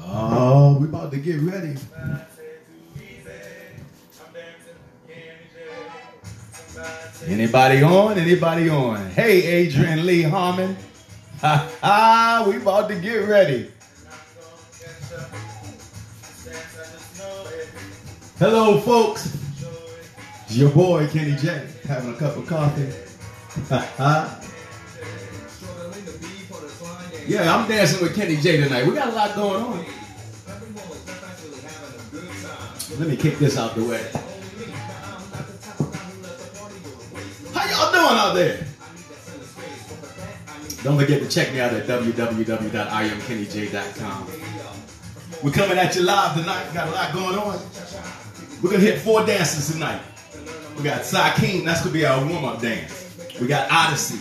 Oh, we about to get ready. Anybody on? Anybody on? Hey, Adrian Lee Harmon. Ha ha, we about to get ready. Hello, folks. It's your boy, Kenny J, having a cup of coffee. Yeah, I'm dancing with Kenny J tonight. We got a lot going on. Let me kick this out the way. How y'all doing out there? Don't forget to check me out at www.iamkennyj.com. We're coming at you live tonight. Got a lot going on. We're gonna hit four dances tonight. We got Sakeem, that's gonna be our warm-up dance. We got Odyssey.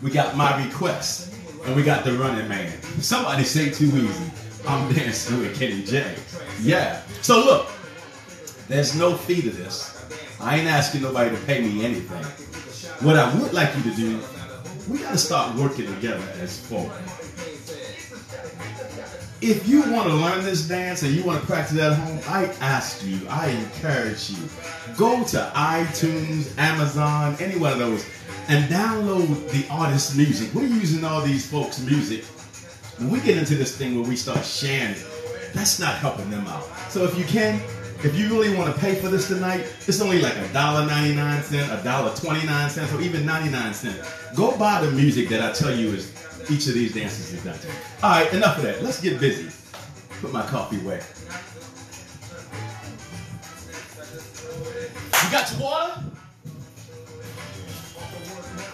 We got My Request. And we got the running man. Somebody say too easy. I'm dancing with Kenny J. Yeah. So look, there's no fee to this. I ain't asking nobody to pay me anything. What I would like you to do, we gotta start working together as folk. If you want to learn this dance and you want to practice at home, I ask you, I encourage you, go to iTunes, Amazon, any one of those, and download the artist's music. We're using all these folks' music. When we get into this thing where we start sharing that's not helping them out. So if you can, if you really want to pay for this tonight, it's only like a dollar ninety-nine cent, a dollar twenty-nine cents, or even ninety-nine cents. Go buy the music that I tell you is each of these dances is done to. All right, enough of that. Let's get busy. Put my coffee away. You got your water?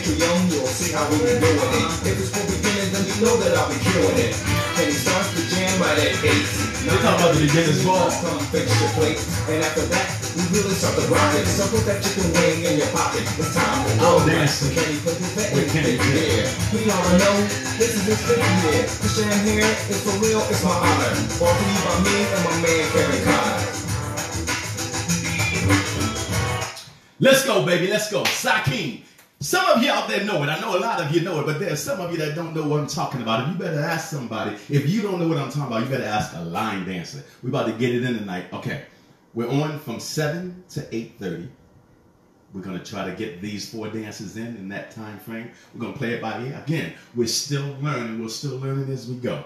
To the young, you'll see how we it. If it's for beginners, then you know that I'll be killing it. Kenny starts the jam right at 8. They talking about the beginner's ball. Come fix your plate. And after that, we really start the rocket. So put that chicken wing in your pocket. It's time to I'm go. Oh, dancing Kenny put his fat in J. yeah, we all know this is his fifth year. To stand here is for real, it's my honor. Brought to you by me and my man Kevin Connor. Let's go, baby. Let's go. Sakeem. Some of you out there know it. I know a lot of you know it, but there's some of you that don't know what I'm talking about. If you better ask somebody. If you don't know what I'm talking about, you better ask a line dancer. We're about to get it in tonight. Okay. We're on from 7 to 8.30. We're going to try to get these four dances in in that time frame. We're going to play it by ear. Again, we're still learning. We're still learning as we go.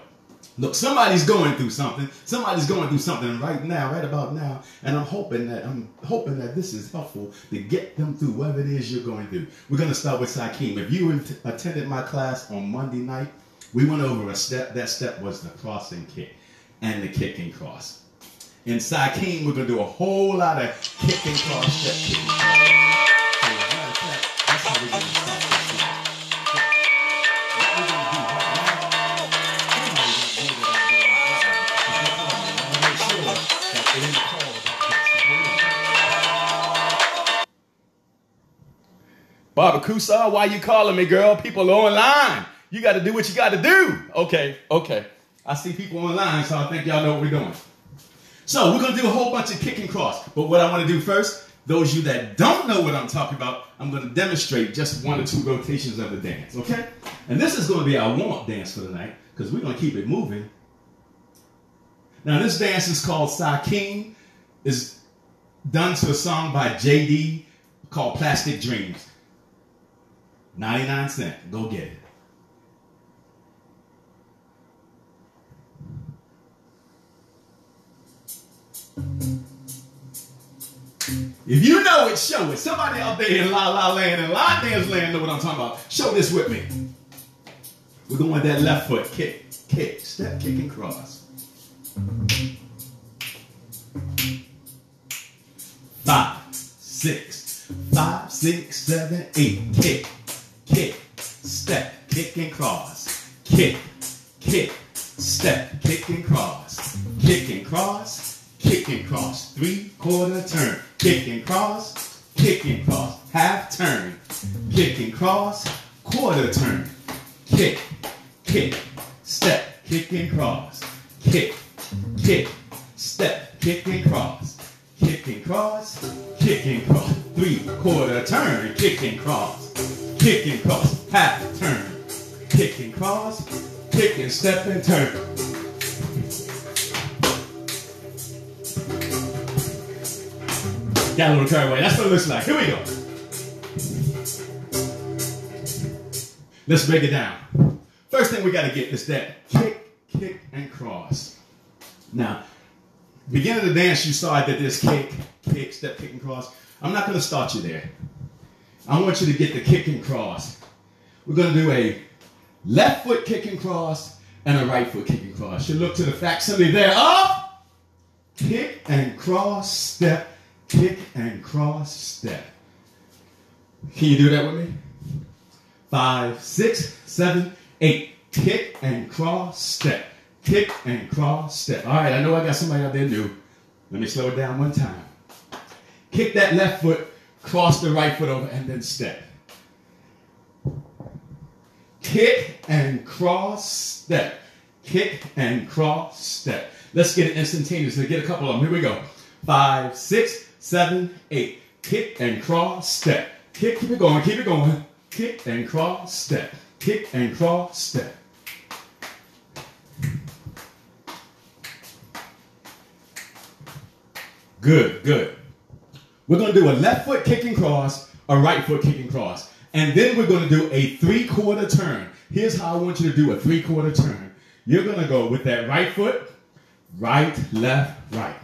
Look, somebody's going through something. Somebody's going through something right now, right about now, and I'm hoping that I'm hoping that this is helpful to get them through whatever it is you're going through. We're going to start with Sakeem. If you attended my class on Monday night, we went over a step. That step was the cross and kick, and the kick and cross. In Sakeem, we're going to do a whole lot of kick and cross, step, cross. Barbara Kusar, why you calling me, girl? People are online. You got to do what you got to do. Okay, okay. I see people online, so I think y'all know what we're doing. So we're gonna do a whole bunch of kick and cross. But what I want to do first, those of you that don't know what I'm talking about, I'm gonna demonstrate just one or two rotations of the dance, okay? And this is gonna be our warm-up dance for the night, because we're gonna keep it moving. Now this dance is called Sakeem. Is done to a song by JayDee called Plastic Dreams. 99 cent. Go get it. If you know it, show it. Somebody out there in La La Land and La Dance Land know what I'm talking about. Show this with me. We're going with that left foot. Kick, kick, step, kick, and cross. Five, six, five, six, seven, eight. Kick, kick, step, kick, and cross. Kick, kick, step, kick, and cross. Kick and cross, kick and cross. Three quarter turn. Kick and cross, kick and cross. Half turn. Kick and cross, quarter turn. kick, kick, step, kick and cross, kick, kick, step, kick and cross, kick and cross, kick and cross, three quarter turn, kick and cross, kick and cross, half turn, kick and cross, kick and step and turn. Got a little carried away. That's what it looks like. Here we go. Let's break it down. First thing we got to get is that kick, kick, and cross. Now, beginning of the dance, you saw that this kick, kick, step, kick, and cross. I'm not going to start you there. I want you to get the kick and cross. We're going to do a left foot kick and cross and a right foot kick and cross. You look to the facsimile there Up, kick and cross, step, kick and cross, step. Can you do that with me? Five, six, seven, eight. Kick and cross, step. Kick and cross, step. All right, I know I got somebody out there new. Let me slow it down one time. Kick that left foot, cross the right foot over, and then step. Kick and cross, step. Kick and cross, step. Let's get it instantaneously. Get a couple of them. Here we go. Five, six, seven, eight. Kick and cross, step. Kick, keep it going, keep it going. Kick and cross, step. Kick and cross, step. Good, good. We're going to do a left foot kick and cross, a right foot kick and cross. And then we're going to do a three quarter turn. Here's how I want you to do a three quarter turn. You're going to go with that right foot, right, left, right.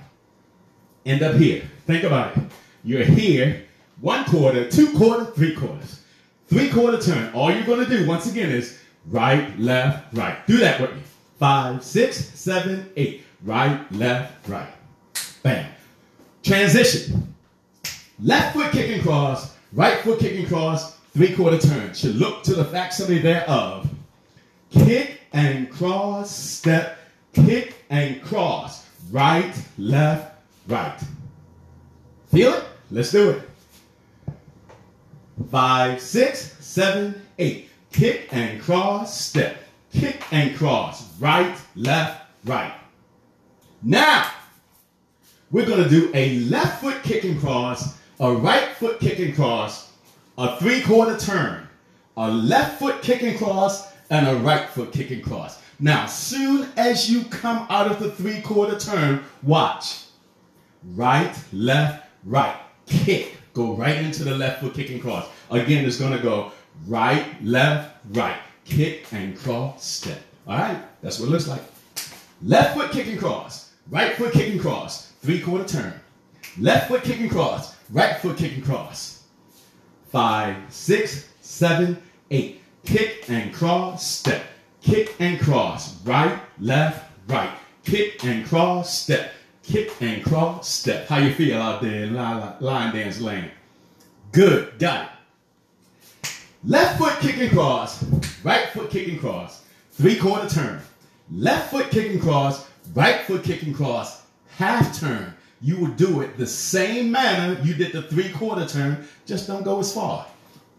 End up here. Think about it. You're here, one quarter, two quarter, three quarters. Three quarter turn. All you're going to do, once again, is right, left, right. Do that with me. Five, six, seven, eight. Right, left, right. Bam. Transition. Left foot kick and cross, right foot kick and cross, three quarter turn. Should look to the facsimile thereof. Kick and cross, step, kick and cross. Right, left, right. Feel it? Let's do it. Five, six, seven, eight. Kick and cross, step. Kick and cross. Right, left, right. Now, we're going to do a left foot kick and cross, a right foot kick and cross, a three quarter turn, a left foot kick and cross, and a right foot kick and cross. Now, soon as you come out of the three quarter turn, watch. Right, left, right. Kick. Go right into the left foot kick and cross. Again, it's going to go right, left, right. Kick and cross, step. All right, that's what it looks like. Left foot kick and cross, right foot kick and cross, three quarter turn. Left foot kick and cross, right foot kick and cross. Five, six, seven, eight. Kick and cross, step. Kick and cross, right, left, right. Kick and cross, step. Kick and cross, step. How you feel out there in line, dance land? Good, got it. Left foot kick and cross, right foot kick and cross, three quarter turn. Left foot kick and cross, right foot kick and cross, half turn. You will do it the same manner you did the three quarter turn, just don't go as far.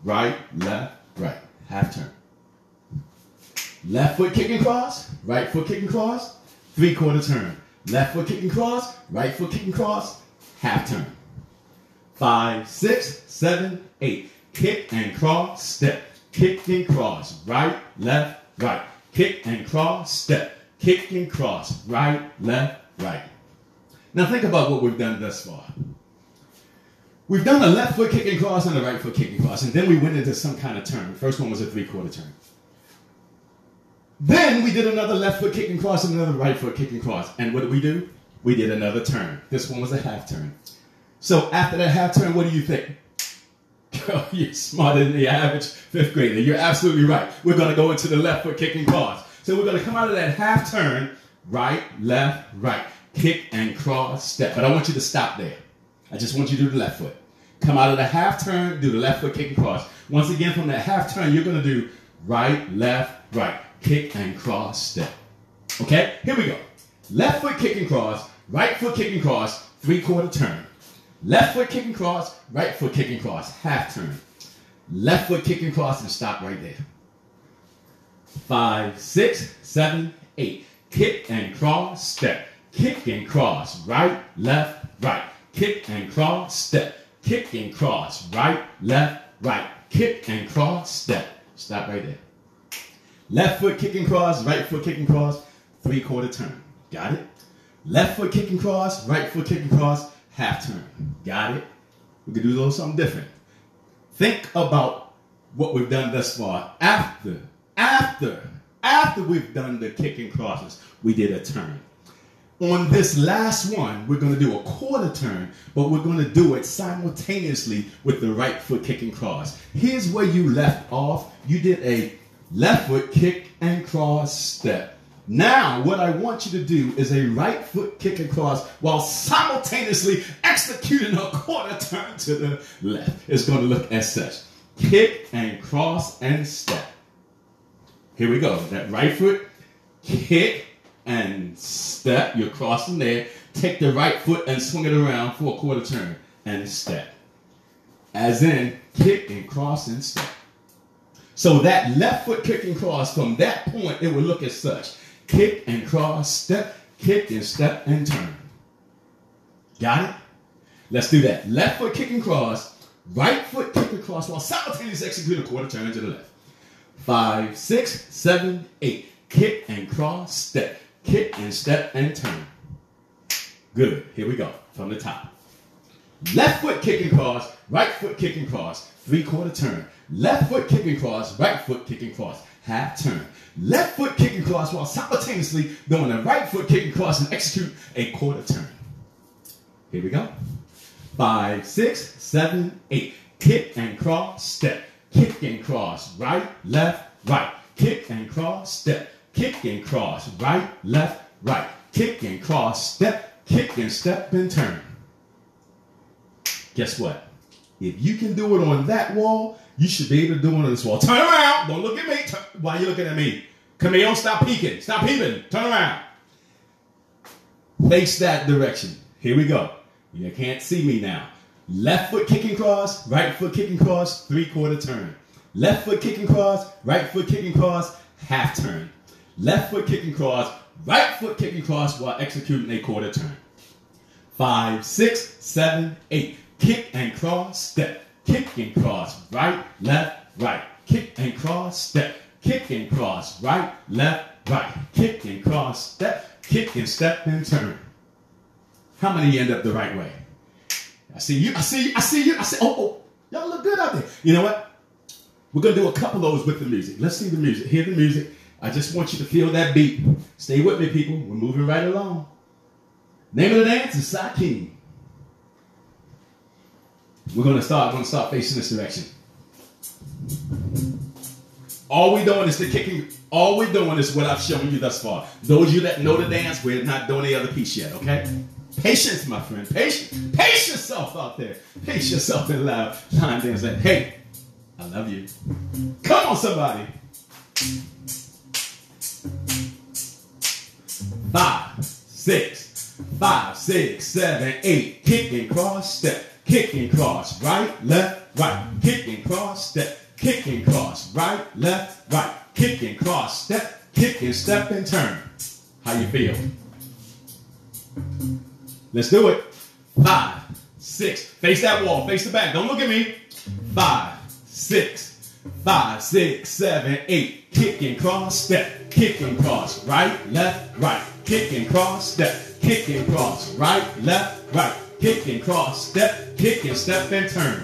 Right, left, right, half turn. Left foot kick and cross, right foot kick and cross, three quarter turn. Left foot kick and cross, right foot kick and cross, half turn. Five, six, seven, eight. Kick and cross, step. Kick and cross, right, left, right. Kick and cross, step. Kick and cross, right, left, right. Now think about what we've done thus far. We've done a left foot kicking cross and a right foot kicking cross, and then we went into some kind of turn. First one was a three quarter turn. Then we did another left foot kicking cross and another right foot kicking cross. And what did we do? We did another turn. This one was a half turn. So after that half turn, what do you think? Girl, you're smarter than the average fifth grader. You're absolutely right. We're going to go into the left foot kicking cross. So we're going to come out of that half turn, right, left, right. Kick and cross, step. But I want you to stop there. I just want you to do the left foot. Come out of the half turn, do the left foot kick and cross. Once again, from that half turn, you're going to do right, left, right. Kick and cross, step. Okay, here we go. Left foot kick and cross, right foot kick and cross, three quarter turn. Left foot kick and cross, right foot kick and cross, half turn. Left foot kick and cross and stop right there. five, six, seven, eight. Kick and cross, step. Kick and cross, right, left, right. Kick and cross, step. Kick and cross, right, left, right. Kick and cross, step. Stop right there. Left foot kicking cross, right foot kicking cross, three quarter turn. Got it? Left foot kicking cross, right foot kicking cross, half turn. Got it? We could do a little something different. Think about what we've done thus far. After, after, after we've done the kicking crosses, we did a turn. On this last one, we're going to do a quarter turn, but we're going to do it simultaneously with the right foot kicking cross. Here's where you left off. You did a left foot kick and cross step. Now, what I want you to do is a right foot kick and cross while simultaneously executing a quarter turn to the left. It's going to look as such kick and cross and step. Here we go. That right foot, kick and step. You're crossing there. Take the right foot and swing it around for a quarter turn and step. As in, kick and cross and step. So that left foot kick and cross, from that point, it would look as such. Kick and cross, step, kick and step and turn. Got it? Let's do that. Left foot kick and cross, right foot kick and cross while simultaneously execute a quarter turn to the left. Five, six, seven, eight. Kick and cross, step, kick and step and turn. Good. Here we go from the top. Left foot kick and cross, right foot kick and cross, three quarter turn. Left foot kick and cross, right foot kick and cross, half turn. Left foot kick and cross while simultaneously doing the right foot kick and cross and execute a quarter turn. Here we go. Five, six, seven, eight. Kick and cross, step. Kick and cross, right, left, right. Kick and cross, step. Kick and cross, right, left, right. Kick and cross, step. Kick and step and turn. Guess what? If you can do it on that wall, you should be able to do it on this wall. Turn around. Don't look at me. Turn- Why are you looking at me? Come here. Stop peeking. Stop peeping. Turn around. Face that direction. Here we go. You can't see me now. Left foot kicking cross, right foot kicking cross, three quarter turn. Left foot kicking cross, right foot kicking cross, half turn. Left foot kicking cross, right foot kicking cross while executing a quarter turn. Five, six, seven, eight. Kick and cross, step. Kick and cross, right, left, right. Kick and cross, step. Kick and cross, right, left, right. Kick and cross, step. Kick and step and turn. How many end up the right way? I see you. I see you. I see you. I see. Oh, oh, y'all look good out there. You know what? We're gonna do a couple of those with the music. Let's see the music. Hear the music. I just want you to feel that beat. Stay with me, people. We're moving right along. Name of the dance is Sakeem. We're gonna start. We're gonna start facing this direction. All we're doing is the kicking. All we're doing is what I've shown you thus far. Those of you that know the dance, we're not doing the other piece yet, okay? Patience, my friend. Patience. Pace yourself out there. Pace yourself in loud line dance. Hey, I love you. Come on, somebody. Five, six, five, six, seven, eight. Kick and cross, step. Kick and cross, right, left, right. Kick and cross, step. Kick and cross, right, left, right. Kick and cross, step. Kick and step and turn. How you feel? Let's do it. Five, six. Face that wall. Face the back. Don't look at me. Five, six, five, six, seven, eight. Kick and cross, step. Kick and cross. Right, left, right. Kick and cross, step. Kick and cross. Right, left, right. Kick and cross, step. Kick and step and turn.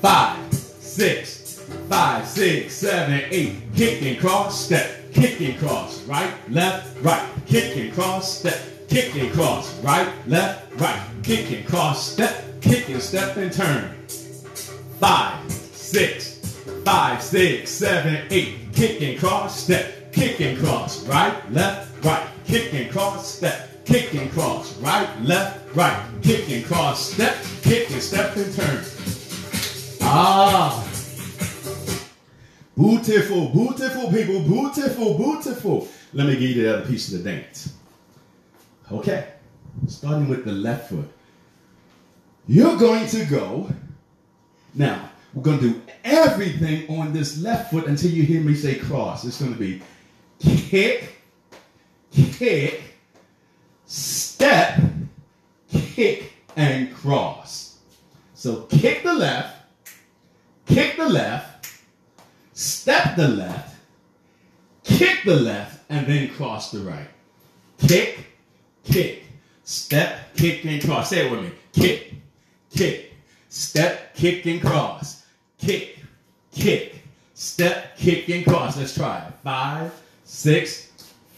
Five, six, five, six, seven, eight. Kick and cross, step. Kick and cross. Right, left, right. Kick and cross, step. Kick and cross. Right, left, right. Kick and cross, step. Kick and step and turn. Five, six, five, six, seven, eight. Kick and cross, step. Kick and cross. Right, left, right. Kick and cross, step. Kick and cross. Right, left, right. Kick and cross, step. Kick and step and turn. Ah. Beautiful, beautiful people, beautiful, beautiful. Let me give you the other piece of the dance. Okay, starting with the left foot. You're going to go. Now, We're going to do everything on this left foot until you hear me say cross. It's going to be kick, kick, step, kick, and cross. So kick the left, kick the left, step the left, kick the left, and then cross the right. Kick, kick, step, kick, and cross. Say it with me. Kick, kick, step, kick, and cross. Kick, kick, step, kick, and cross. Let's try it. Five, six,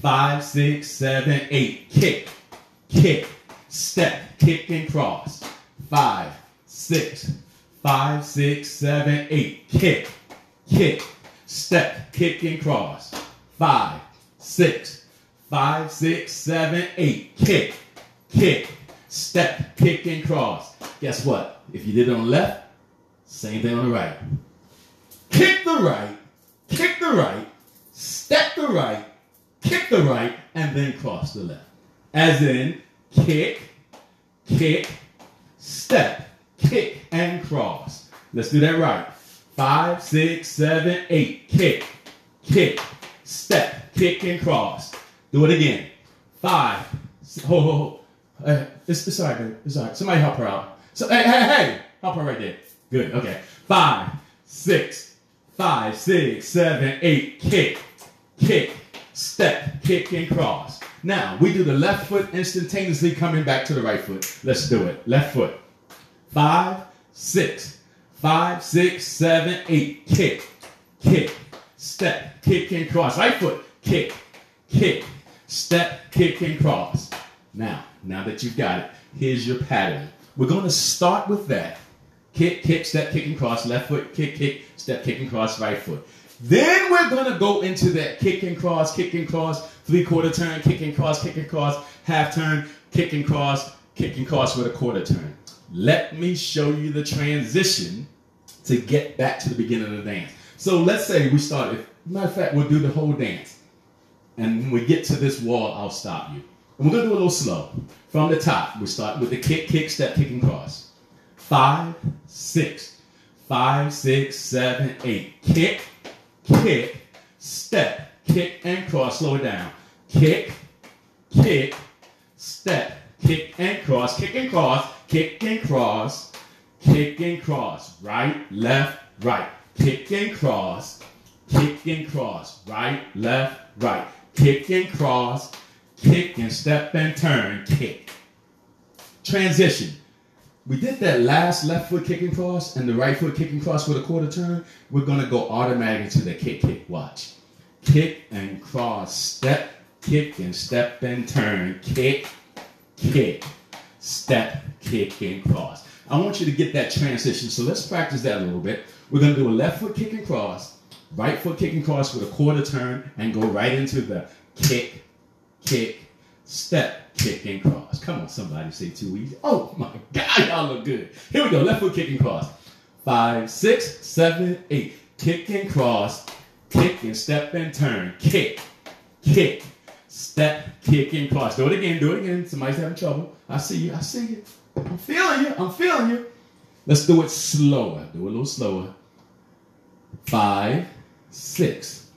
five, six, seven, eight. Kick, kick, step, kick, and cross. Five, six, five, six, seven, eight. Kick, kick, step, kick, and cross. Five, six, five, six, seven, eight. Kick, kick, step, kick, and cross. Guess what? If you did it on the left, same thing on the right. Kick the right, kick the right, step the right, kick the right, and then cross the left. As in, kick, kick, step, kick, and cross. Let's do that right. Five, six, seven, eight. Kick, kick, step, kick, and cross. Do it again. Five. Ho, ho, ho. Uh, it's, it's all right, babe. It's all right. Somebody help her out. So, hey, hey, hey. Help her right there. Good. Okay. Five, six, five, six, seven, eight. Kick, kick, step, kick, and cross. Now, we do the left foot instantaneously coming back to the right foot. Let's do it. Left foot. Five, six, five, six, seven, eight. Kick, kick, step, kick, and cross. Right foot. Kick, kick, step, kick, and cross. Now, now that you've got it, here's your pattern. We're going to start with that. Kick, kick, step, kick, and cross. Left foot, kick, kick, step, kick, and cross. Right foot. Then we're going to go into that kick and cross, kick and cross, three quarter turn, kick and cross, kick and cross, half turn, kick and cross, kick and cross with a quarter turn. Let me show you the transition to get back to the beginning of the dance. So let's say we started, matter of fact, we'll do the whole dance. And when we get to this wall, I'll stop you. And we're going to do a little slow. From the top, we start with the kick, kick, step, kick, and cross. Five, six, five, six, seven, eight. Kick, kick, step, kick, and cross. Slow it down. Kick, kick, step, kick, and cross. Kick and cross, kick and cross, kick and cross. Right, left, right. Kick and cross, kick and cross. Right, left, right. Kick and cross, kick and step and turn. Kick. Transition. We did that last left foot kick and cross and the right foot kick and cross with a quarter turn. We're gonna go automatically to the kick, kick, watch. Kick and cross, step, kick and step and turn. Kick, kick, step, kick and cross. I want you to get that transition. So let's practice that a little bit. We're gonna do a left foot kick and cross, right foot kick and cross with a quarter turn, and go right into the kick, kick, step, kick, and cross. Come on, somebody say too easy. Oh my God, y'all look good. Here we go. Left foot kick and cross. Five, six, seven, eight. Kick and cross, kick and step and turn. Kick, kick, step, kick and cross. Do it again. Do it again. Somebody's having trouble. I see you. I see you. I'm feeling you. I'm feeling you. Let's do it slower. Do it a little slower. Five, six,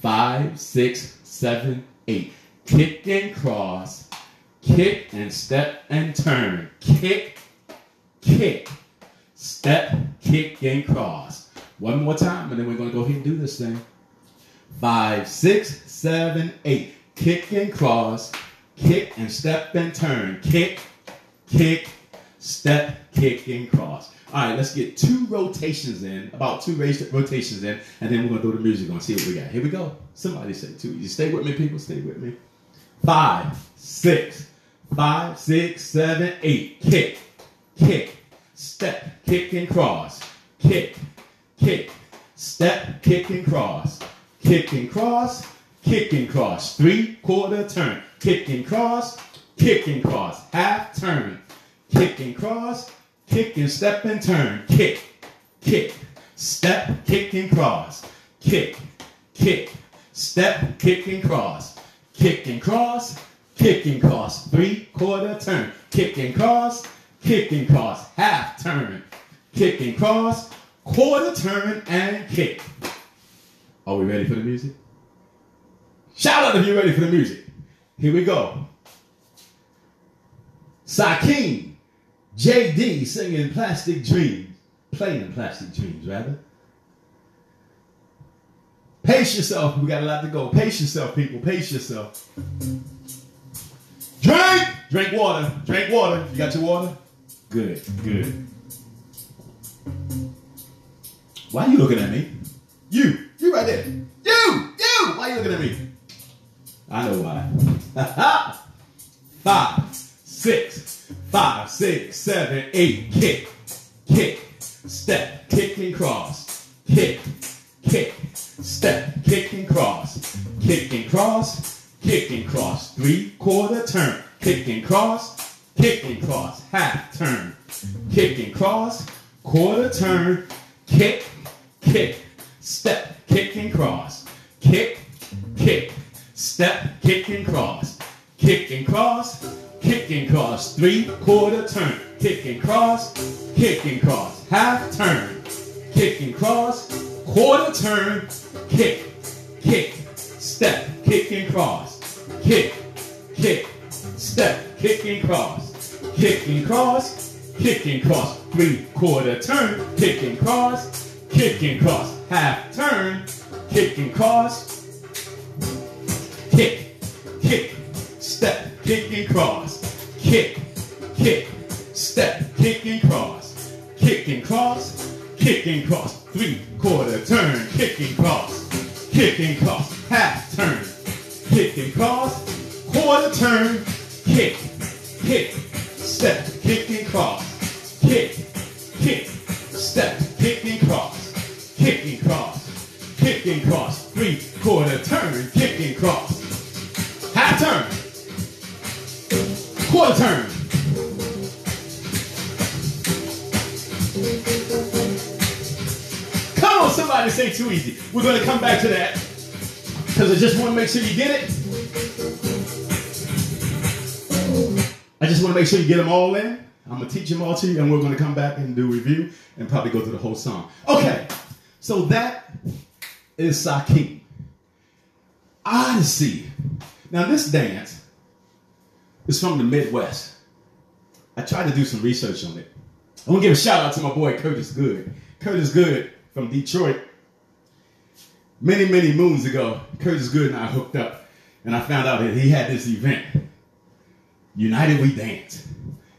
five, six, seven, eight. Kick and cross. Kick and step and turn. Kick, kick, step, kick and cross. One more time, and then we're going to go ahead and do this thing. Five, six, seven, eight. Kick and cross. Kick and step and turn. Kick, kick, step, kick, and cross. All right, let's get two rotations in, about two rotations in, and then we're gonna do the music. Gonna see what we got. Here we go. Somebody say two. You stay with me, people. Stay with me. Five, six, five, six, seven, eight. Kick, kick, step, kick, and cross. Kick, kick, step, kick, and cross. Kick and cross, kick and cross. Three quarter turn. Kick and cross, kick and cross. Half turn. Kick and cross, kick and step and turn. Kick, kick, step, kick and cross. Kick, kick, step, kick and cross. Kick and cross, kick and cross. Three quarter turn. Kick and cross, kick and cross. Half turn. Kick and cross, quarter turn, and kick. Are we ready for the music? Shout out if you're ready for the music. Here we go. Sakeem, JayDee singing Plastic Dreams, playing Plastic Dreams, rather. Pace yourself. We got a lot to go. Pace yourself, people. Pace yourself. Drink! Drink water. Drink water. You got your water? Good, good. Why are you looking at me? You, you right there. You, you. Why are you looking at me? I know why. five, six, five, six, seven, eight. Kick, kick, step, kick and cross. Kick, kick, step, kick and cross. Kick and cross, kick and cross. Three quarter turn. Kick and cross, kick and cross. Half turn. Kick and cross, quarter turn. Kick, kick, step, kick and cross. Kick, kick, step, kick and cross. Kick and cross, kick and cross. Three quarter turn. Kick and cross, kick and cross. Half turn. Kick and cross, quarter turn. Kick, kick, step, kick and cross. Kick, kick, step, kick and cross. Kick and cross, kick and cross. Three quarter turn. Kick and cross, kick and cross. Half turn. Kick and cross, kick, kick, step, kick and cross, kick, kick, step, kick and cross, kick and cross, kick and cross, three quarter turn, kick and cross, kick and cross, half turn, kick and cross, quarter turn, kick, kick, step, kick and cross, kick, kick, step, kick and cross, kick and cross, kick and cross, three quarter turn, kick and cross, half turn, quarter turn. On, say too easy. We're going to come back to that because I just want to make sure you get it. I just want to make sure you get them all in. I'm going to teach them all to you, and we're going to come back and do a review and probably go through the whole song. Okay, so that is Saki. Odyssey. Now, this dance is from the Midwest. I tried to do some research on it. I want to give a shout out to my boy Curtis Good. Curtis Good from Detroit. Many, many moons ago, Curtis Good and I hooked up, and I found out that he had this event, United We Dance.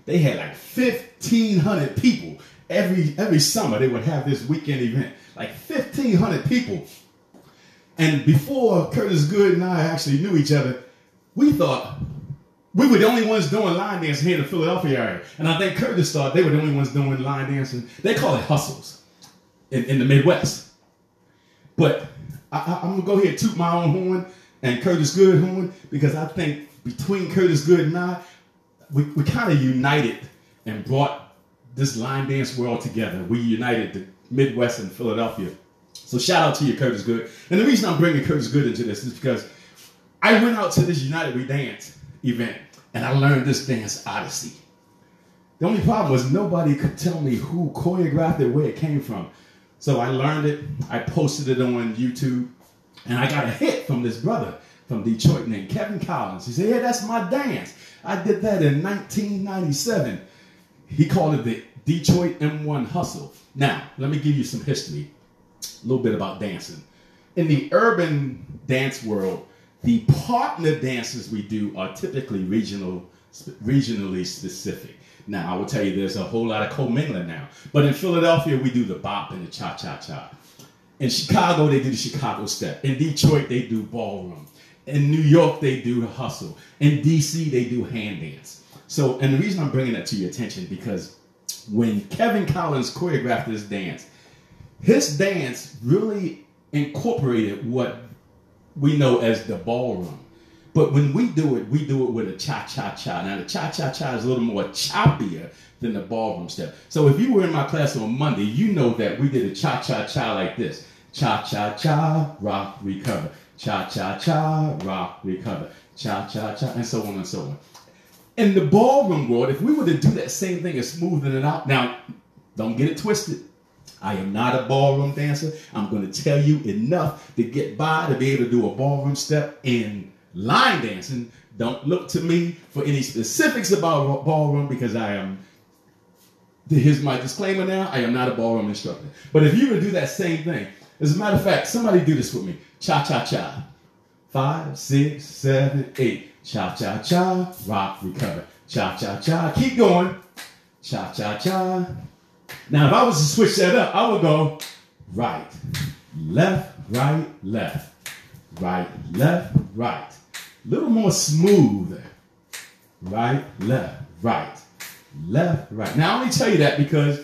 They had like 1,500 people every every summer. They would have this weekend event, like 1,500 people. And before Curtis Good and I actually knew each other, we thought we were the only ones doing line dancing here in the Philadelphia area. And I think Curtis thought they were the only ones doing line dancing. They call it hustles in, in the Midwest. But I, am to go ahead and toot my own horn and Curtis Good horn because I think between Curtis Good and I, we, we kind of united and brought this line dance world together. We united the Midwest and Philadelphia. So shout out to you, Curtis Good. And the reason I'm bringing Curtis Good into this is because I went out to this United We Dance event and I learned this dance Odyssey. The only problem was nobody could tell me who choreographed it, where it came from. So I learned it, I posted it on YouTube, and I got a hit from this brother from Detroit named Kevin Collins. He said, Yeah, that's my dance. I did that in 1997. He called it the Detroit M1 Hustle. Now, let me give you some history, a little bit about dancing. In the urban dance world, the partner dances we do are typically regional, regionally specific. Now, I will tell you there's a whole lot of commingling now. But in Philadelphia, we do the bop and the cha cha cha. In Chicago, they do the Chicago step. In Detroit, they do ballroom. In New York, they do the hustle. In DC, they do hand dance. So, and the reason I'm bringing that to your attention because when Kevin Collins choreographed this dance, his dance really incorporated what we know as the ballroom. But when we do it, we do it with a cha cha cha. Now, the cha cha cha is a little more choppier than the ballroom step. So, if you were in my class on Monday, you know that we did a cha cha cha like this cha cha cha, rock, recover. Cha cha cha, rock, recover. Cha cha cha, and so on and so on. In the ballroom world, if we were to do that same thing and smoothing it out, now, don't get it twisted. I am not a ballroom dancer. I'm going to tell you enough to get by to be able to do a ballroom step in line dancing. Don't look to me for any specifics about ballroom because I am. Here's my disclaimer now I am not a ballroom instructor. But if you were to do that same thing, as a matter of fact, somebody do this with me cha cha cha. Five, six, seven, eight. Cha cha cha, rock, recover. Cha cha cha, keep going. Cha cha cha. Now, if I was to switch that up, I would go right, left, right, left, right, left, right. Little more smooth. Right, left, right, left, right. Now, I only tell you that because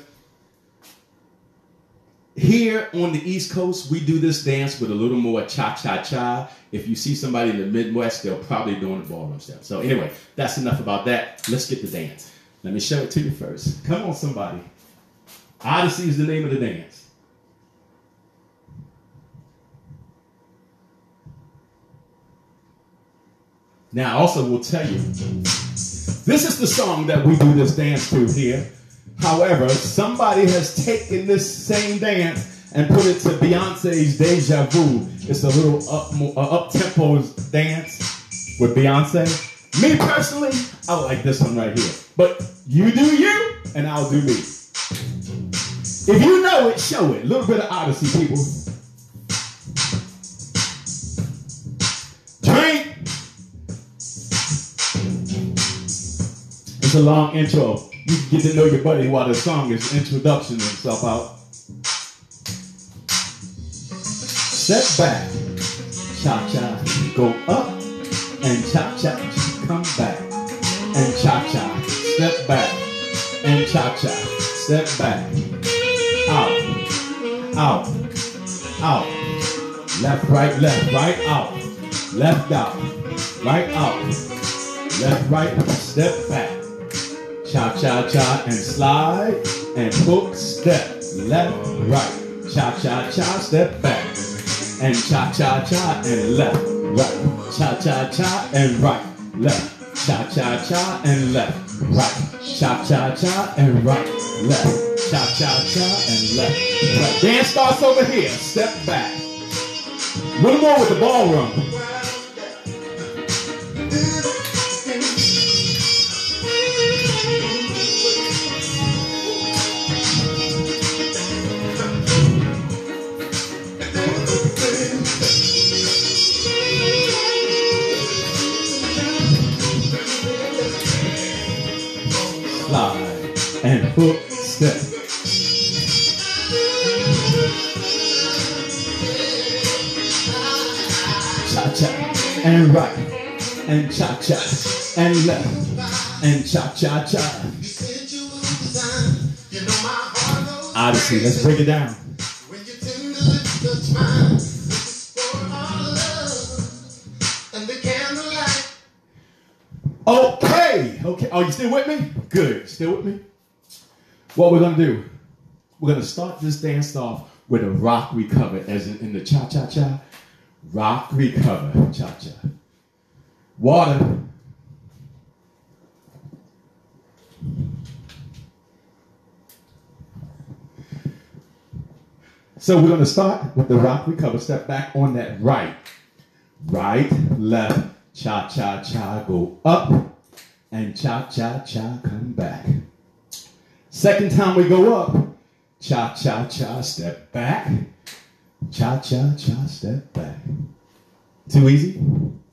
here on the East Coast, we do this dance with a little more cha cha cha. If you see somebody in the Midwest, they're probably doing the ballroom step. So, anyway, that's enough about that. Let's get the dance. Let me show it to you first. Come on, somebody. Odyssey is the name of the dance. Now, I also will tell you, this is the song that we do this dance to here. However, somebody has taken this same dance and put it to Beyonce's Deja Vu. It's a little up, uh, up tempo dance with Beyonce. Me personally, I like this one right here. But you do you, and I'll do me. If you know it, show it. A little bit of Odyssey, people. It's a long intro. You can get to know your buddy while the song is introduction and stuff out. Step back. Cha cha. Go up. And cha cha. Come back. And cha cha. Step back. And cha cha. Step back out, out, out. Left, right, left, right, out. Left, out, right, out. Left, right, step back. Cha, cha, cha, and slide, and hook, step. Left, right. Cha, cha, cha, step back. And cha, cha, cha, and left, right. Cha, cha, cha, and right, left. Cha, cha, cha, and left, right. Cha, cha, cha, and right, left cha cha cha and left. Right. Dance starts over here. Step back. Little more with the ballroom. And right and cha cha and left and cha cha cha. Odyssey, let's break it down. Okay, okay. Are you still with me? Good. Still with me? What we're gonna do? We're gonna start this dance off with a rock recover, as in, in the cha cha cha Rock recover, cha cha. Water. So we're going to start with the rock recover. Step back on that right. Right, left, cha cha cha, go up, and cha cha cha, come back. Second time we go up, cha cha cha, step back, Cha cha cha, step back. Too easy?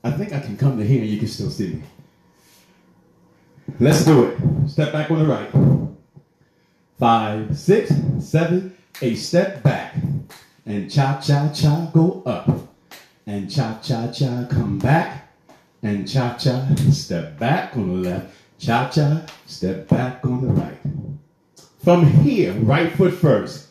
I think I can come to here and you can still see me. Let's do it. Step back on the right. Five, six, seven, eight. Step back. And cha cha cha, go up. And cha cha cha, come back. And cha cha, step back on the left. Cha cha, step back on the right. From here, right foot first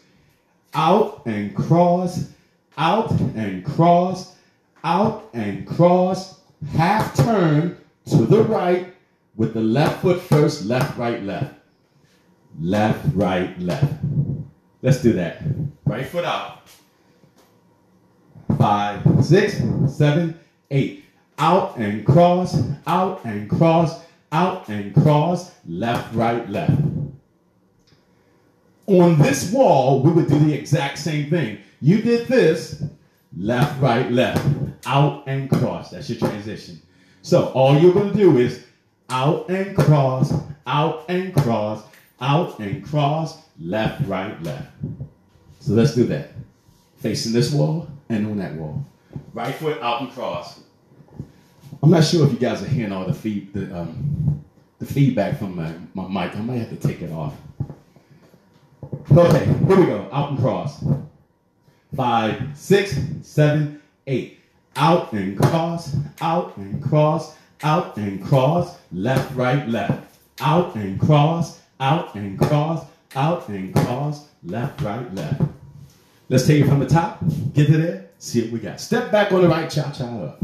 out and cross, out and cross, out and cross, half turn to the right with the left foot first, left, right, left. Left, right, left. Let's do that. Right foot out. Five, six, seven, eight. Out and cross, out and cross, out and cross, left, right, left. On this wall, we would do the exact same thing. You did this, left, right, left, out and cross. That's your transition. So all you're going to do is out and cross, out and cross, out and cross, left, right, left. So let's do that. Facing this wall and on that wall. Right foot out and cross. I'm not sure if you guys are hearing all the feed the um, the feedback from my, my mic. I might have to take it off. Okay, here we go. Out and cross. Five, six, seven, eight. Out and cross, out and cross, out and cross, left, right, left. Out and cross, out and cross, out and cross, left, right, left. Let's take it from the top. Get to there. See what we got. Step back on the right, cha cha up.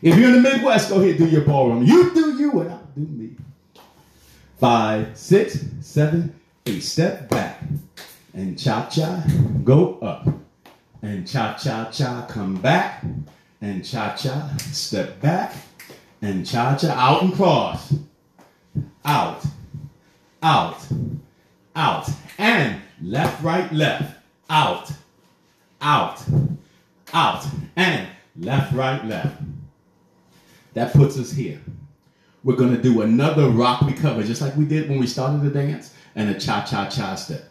If you're in the Midwest, go ahead do your ballroom. You do you and I'll do me. Five, six, seven, eight. Step back and cha cha go up. And cha cha cha come back. And cha cha step back. And cha cha out and cross. Out, out, out. And left, right, left. Out, out, out. And left, right, left. That puts us here. We're going to do another rock recover, just like we did when we started the dance, and a cha cha cha step.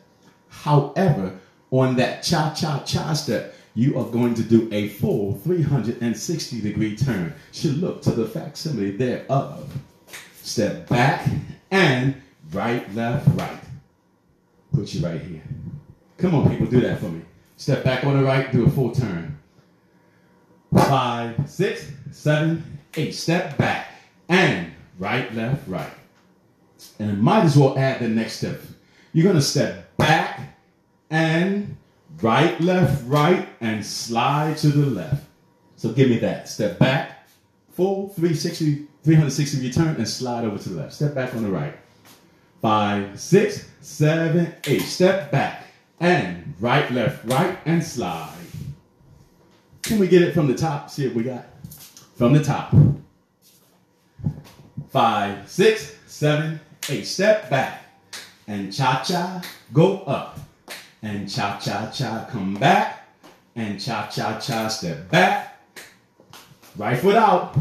However, on that cha cha cha step, you are going to do a full 360 degree turn. Should look to the facsimile thereof. Step back and right, left, right. Put you right here. Come on, people, do that for me. Step back on the right, do a full turn. Five, six, seven, eight. Step back and right, left, right. And might as well add the next step. You're going to step back and right, left, right, and slide to the left. So give me that. Step back, full 360, 360 return, and slide over to the left. Step back on the right. Five, six, seven, eight. Step back and right, left, right, and slide. Can we get it from the top? See what we got? From the top. Five, six, seven, eight. Step back and cha cha, go up. And cha cha cha, come back. And cha cha cha, step back. Right foot out,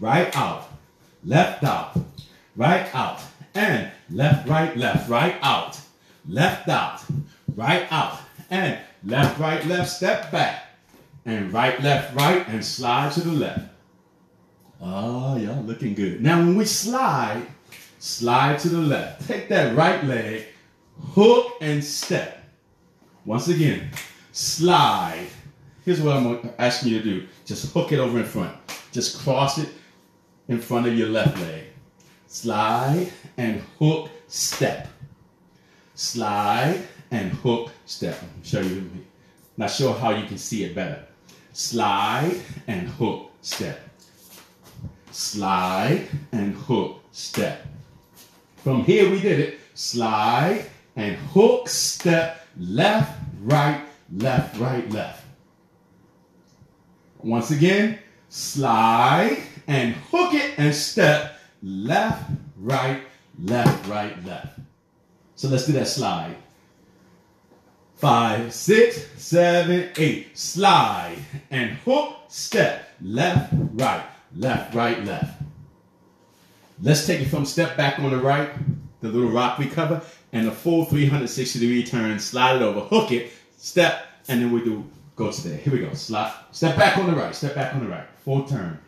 right out, left out, right out, and left, right, left, right out, left out, right out, and left, right, left, step back, and right, left, right, and slide to the left. Oh, y'all looking good. Now, when we slide, slide to the left. Take that right leg, hook and step. Once again, slide. Here's what I'm asking you to do. Just hook it over in front. Just cross it in front of your left leg. Slide and hook, step. Slide and hook, step. I'll show you. Not sure how you can see it better. Slide and hook, step. Slide and hook, step. From here we did it. Slide and hook, step, left, right, left, right, left. Once again, slide and hook it and step left, right, left, right, left. So let's do that slide. Five, six, seven, eight. Slide and hook, step left, right, left, right, left. Let's take it from step back on the right, the little rock recover, and a full 360 degree turn. Slide it over, hook it, step, and then we do go to there. Here we go. Slide, step back on the right, step back on the right. Full turn.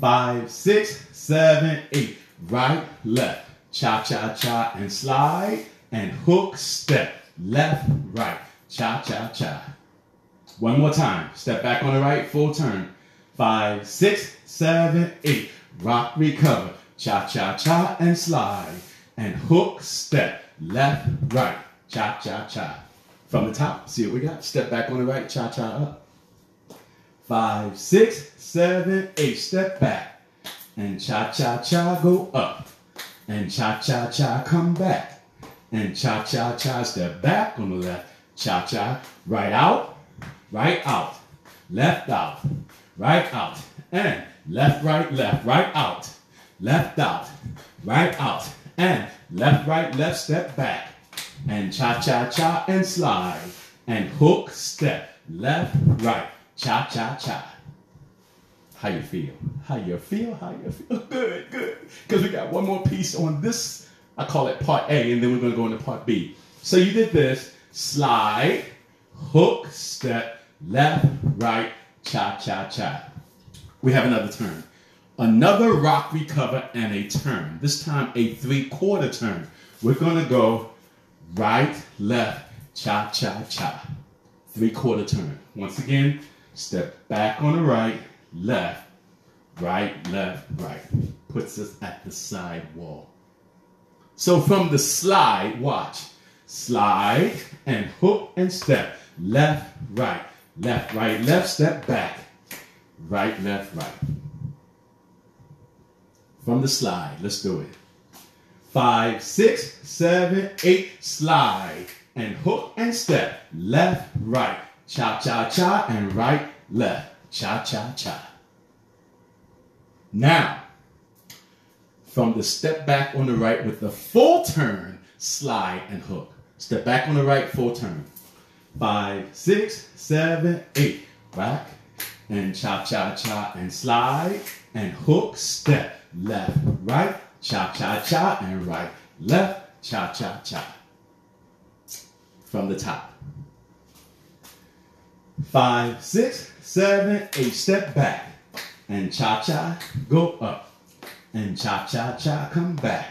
Five, six, seven, eight. Right, left. Cha cha cha and slide and hook, step. Left, right. Cha cha cha. One more time. Step back on the right, full turn. Five, six, seven, eight. Rock, recover. Cha cha cha and slide. And hook, step. Left, right. Cha cha cha. From the top, see what we got. Step back on the right, cha cha up. Five, six, seven, eight. Step back. And cha cha cha go up. And cha cha cha come back. And cha cha cha step back on the left. Cha cha right out, right out, left out, right out, and left, right, left, right out, left out, right out, and left, right, left, step back. and cha cha cha and slide and hook step left right cha cha cha. How you feel? How you feel? How you feel? Good, good. Because we got one more piece on this. I call it part A, and then we're gonna go into part B. So you did this slide, hook step left right cha cha cha. We have another turn. Another rock recover and a turn. This time a three quarter turn. We're gonna go right, left, cha cha cha. Three quarter turn. Once again, step back on the right, left, right, left, right. Puts us at the side wall. So from the slide, watch. Slide and hook and step. Left, right, left, right, left, step back. Right, left, right. From the slide, let's do it. Five, six, seven, eight, slide and hook and step. Left, right, cha cha cha, and right, left, cha cha cha. Now, from the step back on the right with the full turn, slide and hook. Step back on the right, full turn. Five, six, seven, eight. Back and cha cha cha and slide and hook, step. Left, right, cha cha cha, and right, left, cha cha cha. From the top. Five, six, seven, eight. Step back and cha cha, go up. And cha cha cha, come back.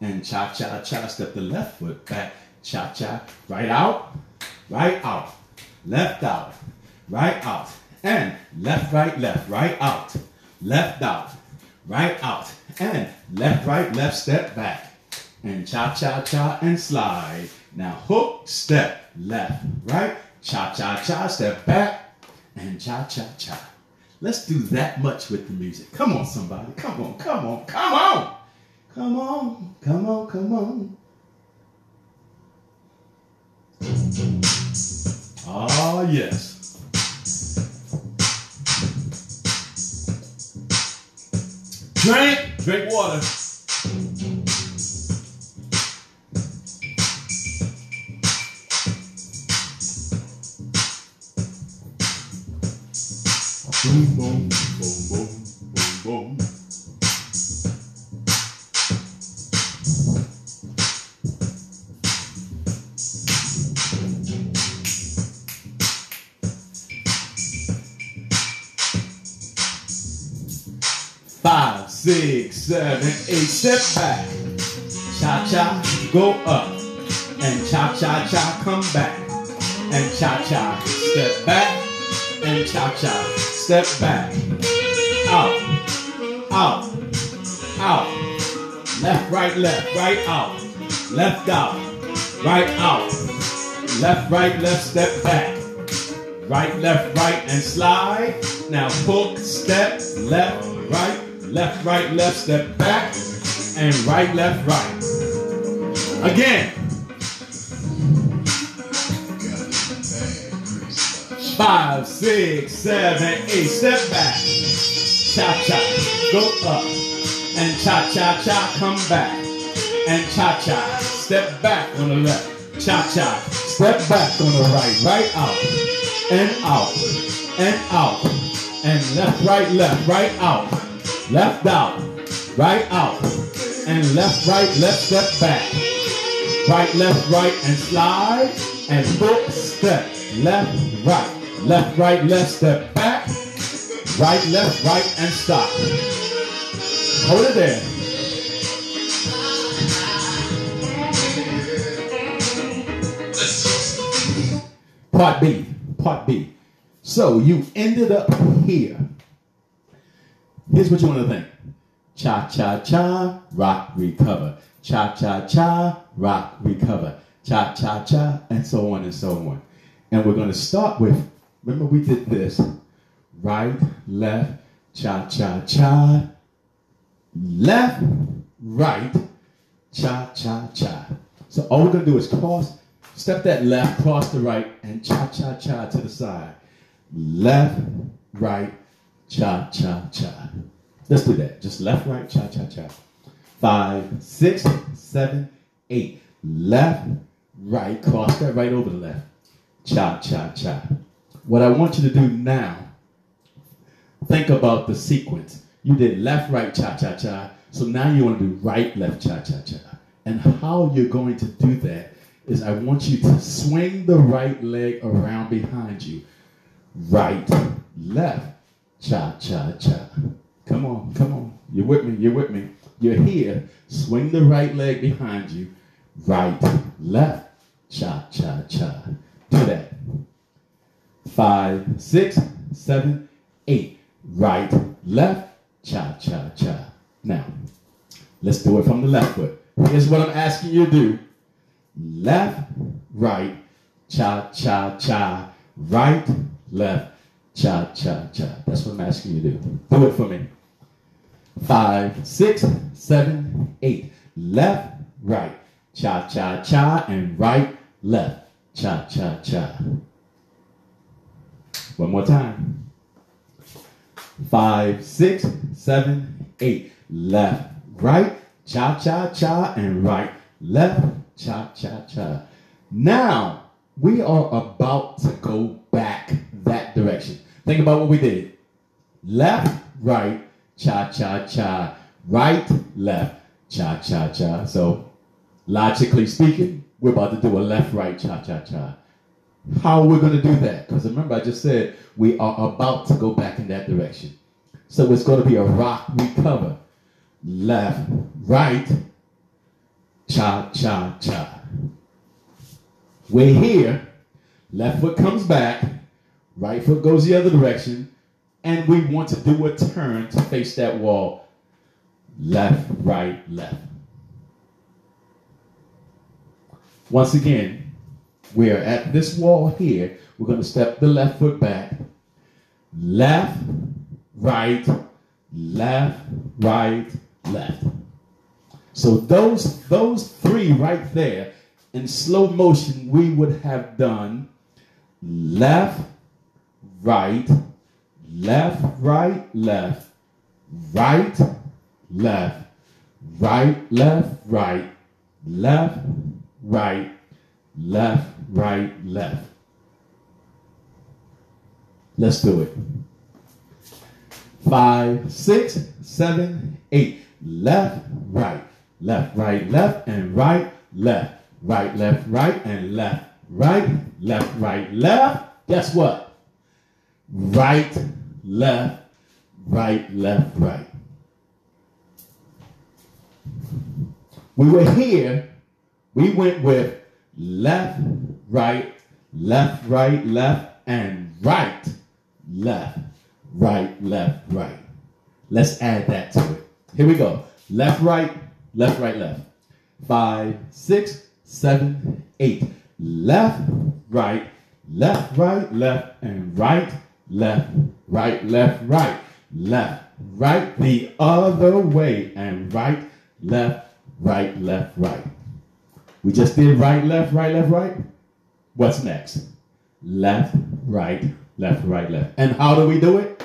And cha cha cha, step the left foot back. Cha cha, right out, right out, left out, right out. And left, right, left, right out, left out, right out. And left, right, left, step back. And cha cha cha and slide. Now hook, step, left, right, cha cha cha, step back, and cha cha cha. Let's do that much with the music. Come on, somebody. Come on, come on, come on. Come on, come on, come on. Ah, yes. Drink, drink water. Boom, boom, seven, eight, step back. Cha cha, go up. And cha cha cha, come back. And cha cha, step back. And cha cha, step back. Out, out, out. Left, right, left, right, out. Left out, right out. Left, right, left, step back. Right, left, right, and slide. Now hook, step, left, right, left, right, left, step back, and right, left, right. Again. Five, six, seven, eight, step back. Cha cha, go up. And cha cha cha, come back. And cha cha, step back on the left. Cha cha, step back on the right. Right out. And out. And out. And left, right, left, right out. Left out. Right out. And left, right, left, step back. Right, left, right, and slide. And hook, step. Left, right. Left, right, left, step back. Right, left, right, and stop. Hold it there. Part B. Part B. So you ended up here. Here's what you want to think. Cha cha cha, rock, recover. Cha cha cha, rock, recover. Cha cha cha, and so on and so on. And we're going to start with, remember we did this. Right, left, cha cha cha. Left, right, cha cha cha. So all we're going to do is cross, step that left, cross the right, and cha cha cha to the side. Left, right, cha cha cha. Let's do that. Just left, right, cha cha cha. Five, six, seven, eight. Left, right, cross that right over the left. Cha, cha, cha. What I want you to do now, think about the sequence. You did left, right, cha, cha, cha. So now you want to do right, left, cha, cha, cha. And how you're going to do that is I want you to swing the right leg around behind you. Right, left, cha, cha, cha. Come on, come on. You're with me, you're with me. You're here. Swing the right leg behind you. Right, left, cha, cha, cha. Do that. Five, six, seven, eight. Right, left, cha, cha, cha. Now, let's do it from the left foot. Here's what I'm asking you to do left, right, cha, cha, cha. Right, left, cha, cha, cha. That's what I'm asking you to do. Do it for me. Five, six, seven, eight. Left, right, cha, cha, cha, and right, left, cha, cha, cha. One more time. Five, six, seven, eight. Left, right, cha, cha, cha, and right, left, cha, cha, cha. Now, we are about to go back that direction. Think about what we did. Left, right, cha, cha, cha. Right, left, cha, cha, cha. So, logically speaking, we're about to do a left, right, cha, cha, cha. How are we going to do that? Because remember, I just said we are about to go back in that direction. So it's going to be a rock recover. Left, right, cha, cha, cha. We're here. Left foot comes back. Right foot goes the other direction. And we want to do a turn to face that wall. Left, right, left. Once again, we are at this wall here. We're going to step the left foot back. Left, right, left, right, left. So those those three right there in slow motion we would have done left, right, left, right, left, right, left, right, left, right, left, right, left, right, left. Let's do it. Five, six, seven, eight. Left, right, left, right, left, and right, left, right, left, right, and left, right, left, right, left. Guess what? Right, left, right, left, right. We were here, we went with left, right, left, right, left, and right, left, right, left, right. Let's add that to it. Here we go. Left, right, left, right, left. Five, six, seven, eight. Left, right, left, right, left, and right, left, right, left, right, left, right, the other way, and right, left, right, left, right. We just did right, left, right, left, right. What's next? Left, right, left, right, left. And how do we do it?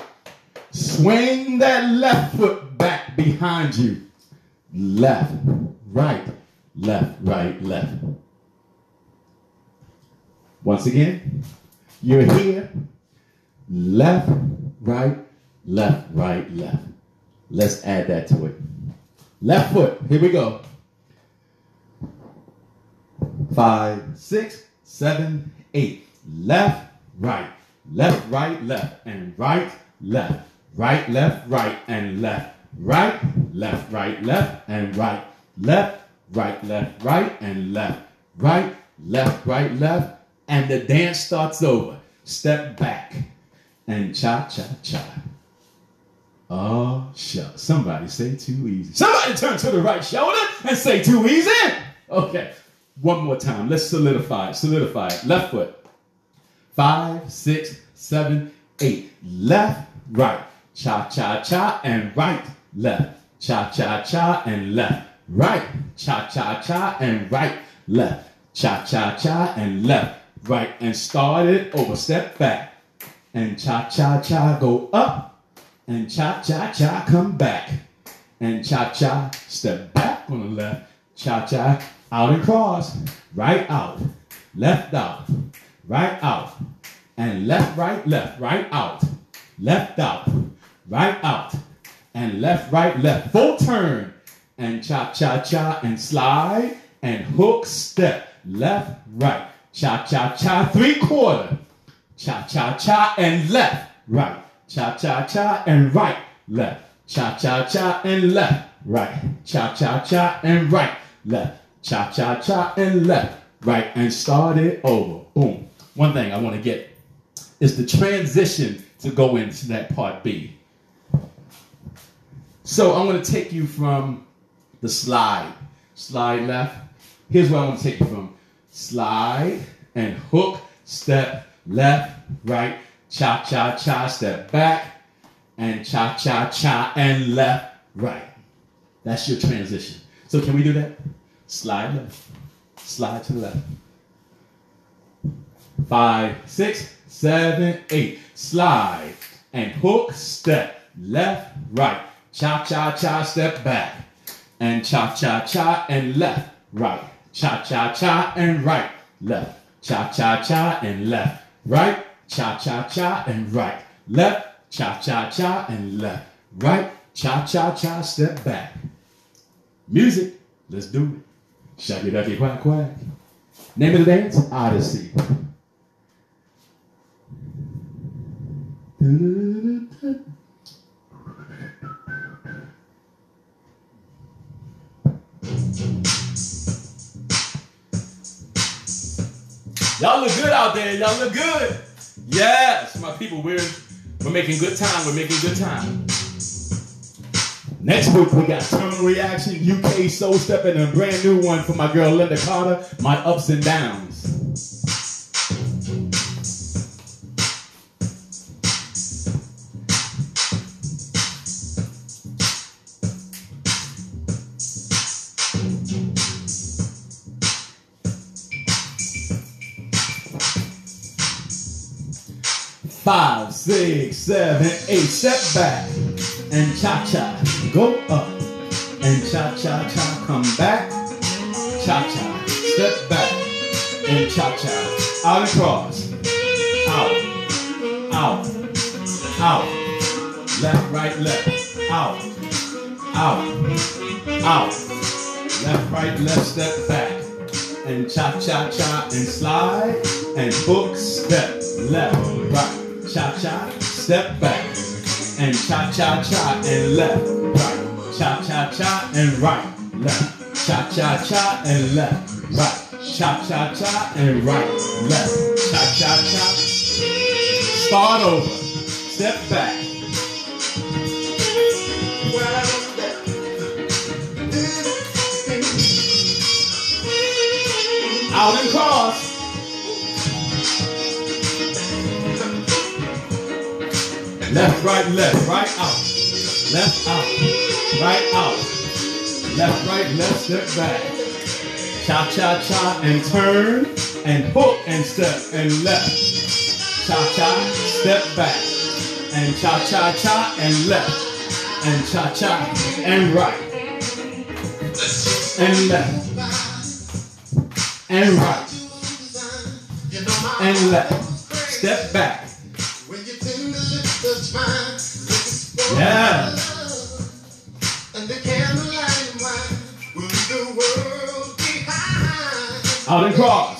Swing that left foot back behind you. Left, right, left, right, left. Once again, you're here. Left, right, left, right, left. Let's add that to it. Left foot. Here we go. Five, six, seven, eight. Left, right, left, right, left, and right, left, right, left, right, and left, right, left, right, left, and right, left, right, left, right, and left, right, left, right, left, and the dance starts over. Step back and cha cha cha. Oh, shucks. Somebody say too easy. Somebody turn to the right shoulder and say too easy. Okay, one more time. Let's solidify it. Solidify it. Left foot. Five, six, seven, eight. Left, right. Cha cha cha and right, left. Cha cha cha and left. Right. Cha cha cha and right, left. Cha cha cha and left. Right. And start it over. Step back. And cha cha cha go up. And cha cha cha come back. And cha cha step back on the left. Cha cha out and cross, right out, left out, right out, and left, right, left, right out, left out, right out, and left, right, left. Full turn, and cha cha cha, and slide, and hook step, left, right, cha cha cha, three quarter, cha cha cha, and left, right, cha cha cha, and right, left, cha cha cha, and left, right, cha cha cha, and right, left, cha cha cha, and left, right, and start it over. Boom. One thing I want to get is the transition to go into that part B. So I'm going to take you from the slide, slide left. Here's where I want to take you from slide and hook, step left, right, cha cha cha, step back, and cha cha cha, and left, right. That's your transition. So can we do that? Slide left, slide to the left. Five, six, seven, eight. Slide and hook, step left, right. Cha cha cha, step back. And cha cha cha, and left, right. Cha cha cha, and right, left. Cha cha cha, and left, right. Cha cha cha, and right, left. Cha cha cha, and left, right. Cha cha cha, step back. Music, let's do it. Shucky ducky quack quack. Name of the dance, Odyssey. Y'all look good out there. Y'all look good. Yes, my people, we're we're making good time. We're making good time. Next week we got Terminal Reaction, UK Soul Step, and a brand new one for my girl Linda Carter, My Ups and Downs. Five, six, seven, eight. Step back and cha cha. Go up and cha cha cha. Come back. Cha cha. Step back and cha cha. Out and cross. Out. Out. Out. Left, right, left. Out. Out. Out. Left, right, left. Step back and cha cha cha and slide and hook step left right cha cha step back. And cha cha cha and left right. Cha cha cha and right left. Cha cha cha and left right. Cha cha cha and right left. Cha cha cha start over. Step back. Out and cross. Left, right, left, right, out. Left, out. Right, out. Left, right, left, step back. Cha, cha, cha, and turn, and hook, and step, and left. Cha, cha, step back. And cha, cha, cha, and left. And cha, cha, and right. And left and right and left. Step back. Yeah. Out and cross.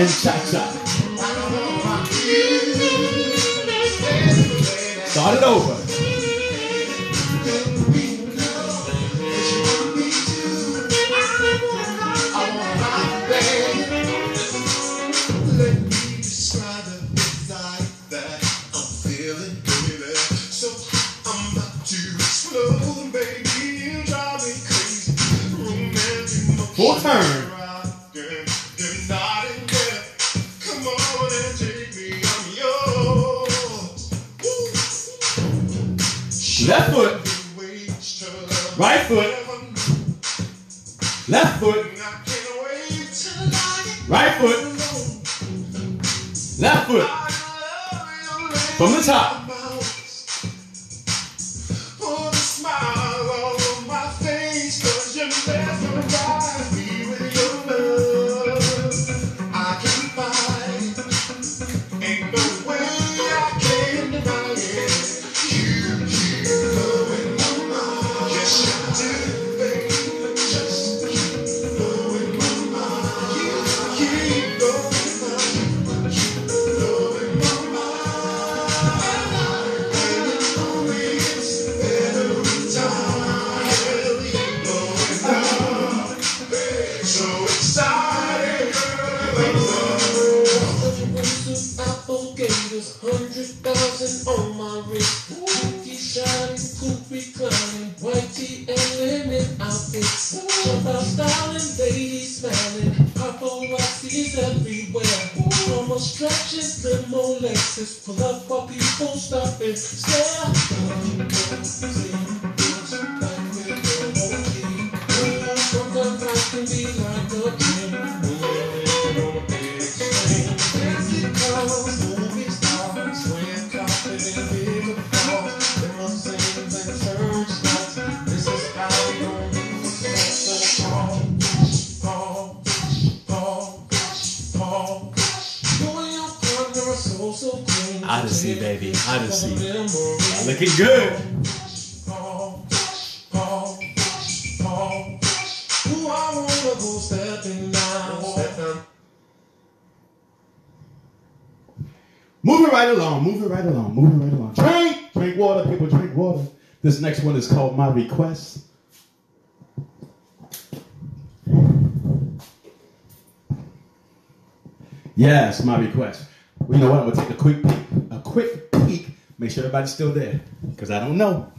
And cha cha. Start it over. Foot. Left foot. Right foot. Left foot. From the top. My Request. Yes, my request. Well, you know what? I'm gonna take a quick peek. A quick peek. Make sure everybody's still there, because I don't know.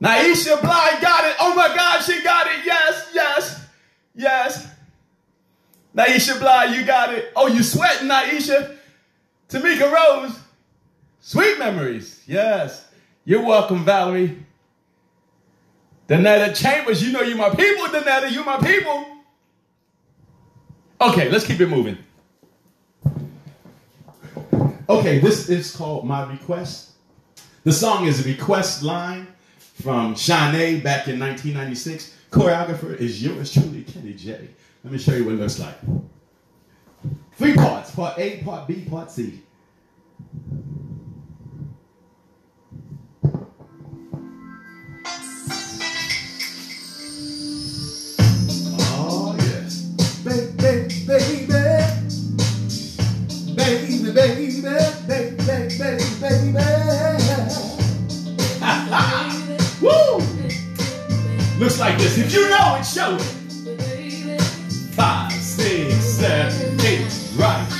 Naisha Bly got it. Oh my God, she got it. Yes, yes, yes. Naisha Bly, you got it. Oh, you sweating, Naisha. Tamika Rose, sweet memories. Yes. You're welcome, Valerie. Danetta Chambers, you know you're my people, Danetta, You're my people. Okay, let's keep it moving. Okay, this is called My Request. The song is a request line from Zhané back in 1996. Choreographer is yours truly, Kenny J. Let me show you what it looks like. Three parts, part A, part B, part C. Oh, yes. Baby, baby, baby. Baby, baby, baby, baby, baby. Woo! Looks like this. If you know it, show it. Five, six, seven, eight. Right,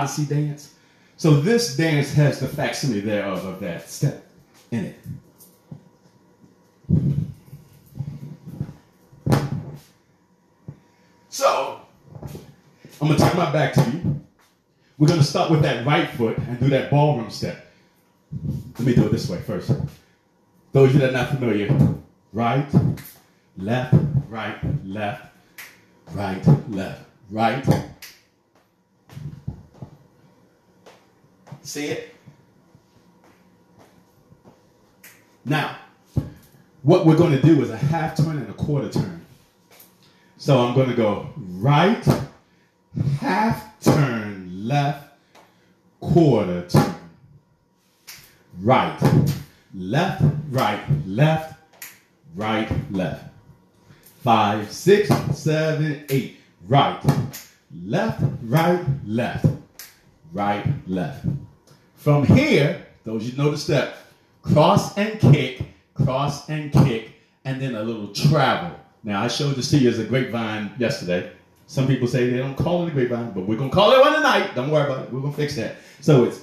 Odyssey dance. So this dance has the facsimile thereof of that step in it. So, I'm gonna turn my back to you. We're to start with that right foot and do that ballroom step. Let me do it this way first. Those of you that are not familiar, right, left, right, left, right, left, right. See it? Now, what we're going to do is a half turn and a quarter turn. So I'm going to go right, half turn, left, quarter turn. Right, left, right, left, right, left. Five, six, seven, eight. Right, left, right, left, right, left. From here, those you know the step, cross and kick, cross and kick, and then a little travel. Now I showed this to you as a grapevine yesterday. Some people say they don't call it a grapevine, but we're gonna call it one tonight. Don't worry about it. We're gonna fix that. So it's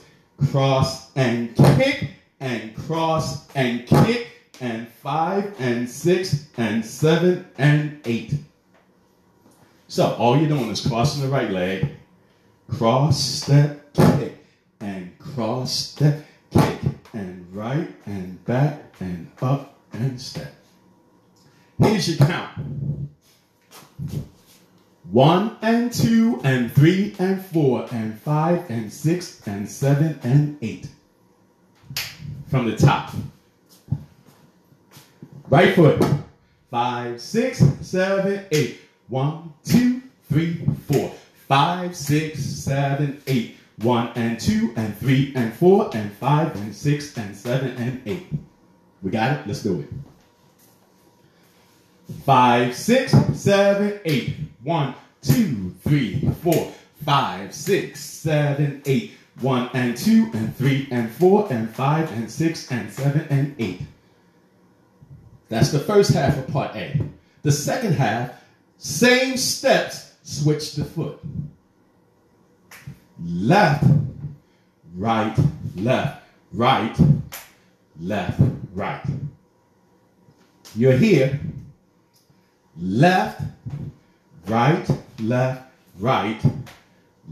cross and kick, and cross and kick, and five and six and seven and eight. So all you're doing is crossing the right leg, cross, step, cross, step, kick, and right and back and up and step. Here's your count. One and two and three and four and five and six and seven and eight. From the top. Right foot. Five, six, seven, eight. One, two, three, four. Five, six, seven, eight. One and two and three and four and five and six and seven and eight. We got it? Let's do it. Five, six, seven, eight. One, two, three, four. Five, six, seven, eight. One and two and three and four and five and six and seven and eight. That's the first half of part A. The second half, same steps, switch the foot. Left, right, left, right, left, right. You're here. Left, right, left, right,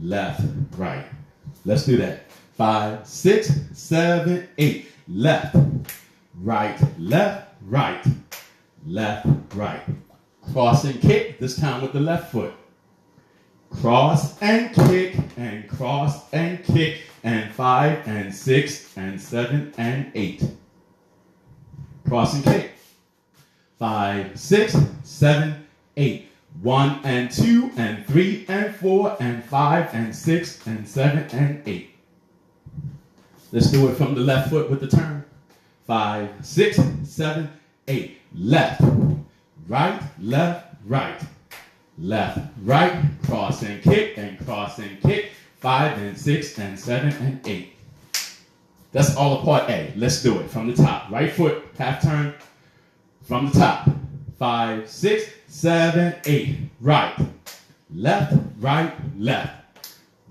left, right. Let's do that. Five, six, seven, eight. Left, right, left, right, left, right. Cross and kick, this time with the left foot. Cross and kick, and cross and kick, and five, and six, and seven, and eight. Cross and kick. Five, six, seven, eight. One and two, and three, and four, and five, and six, and seven, and eight. Let's do it from the left foot with the turn. Five, six, seven, eight. Left, right, left, right. Left, right, cross and kick, and cross and kick. Five and six and seven and eight. That's all of part A. Let's do it from the top. Right foot, half turn from the top. Five, six, seven, eight. Right, left, right, left.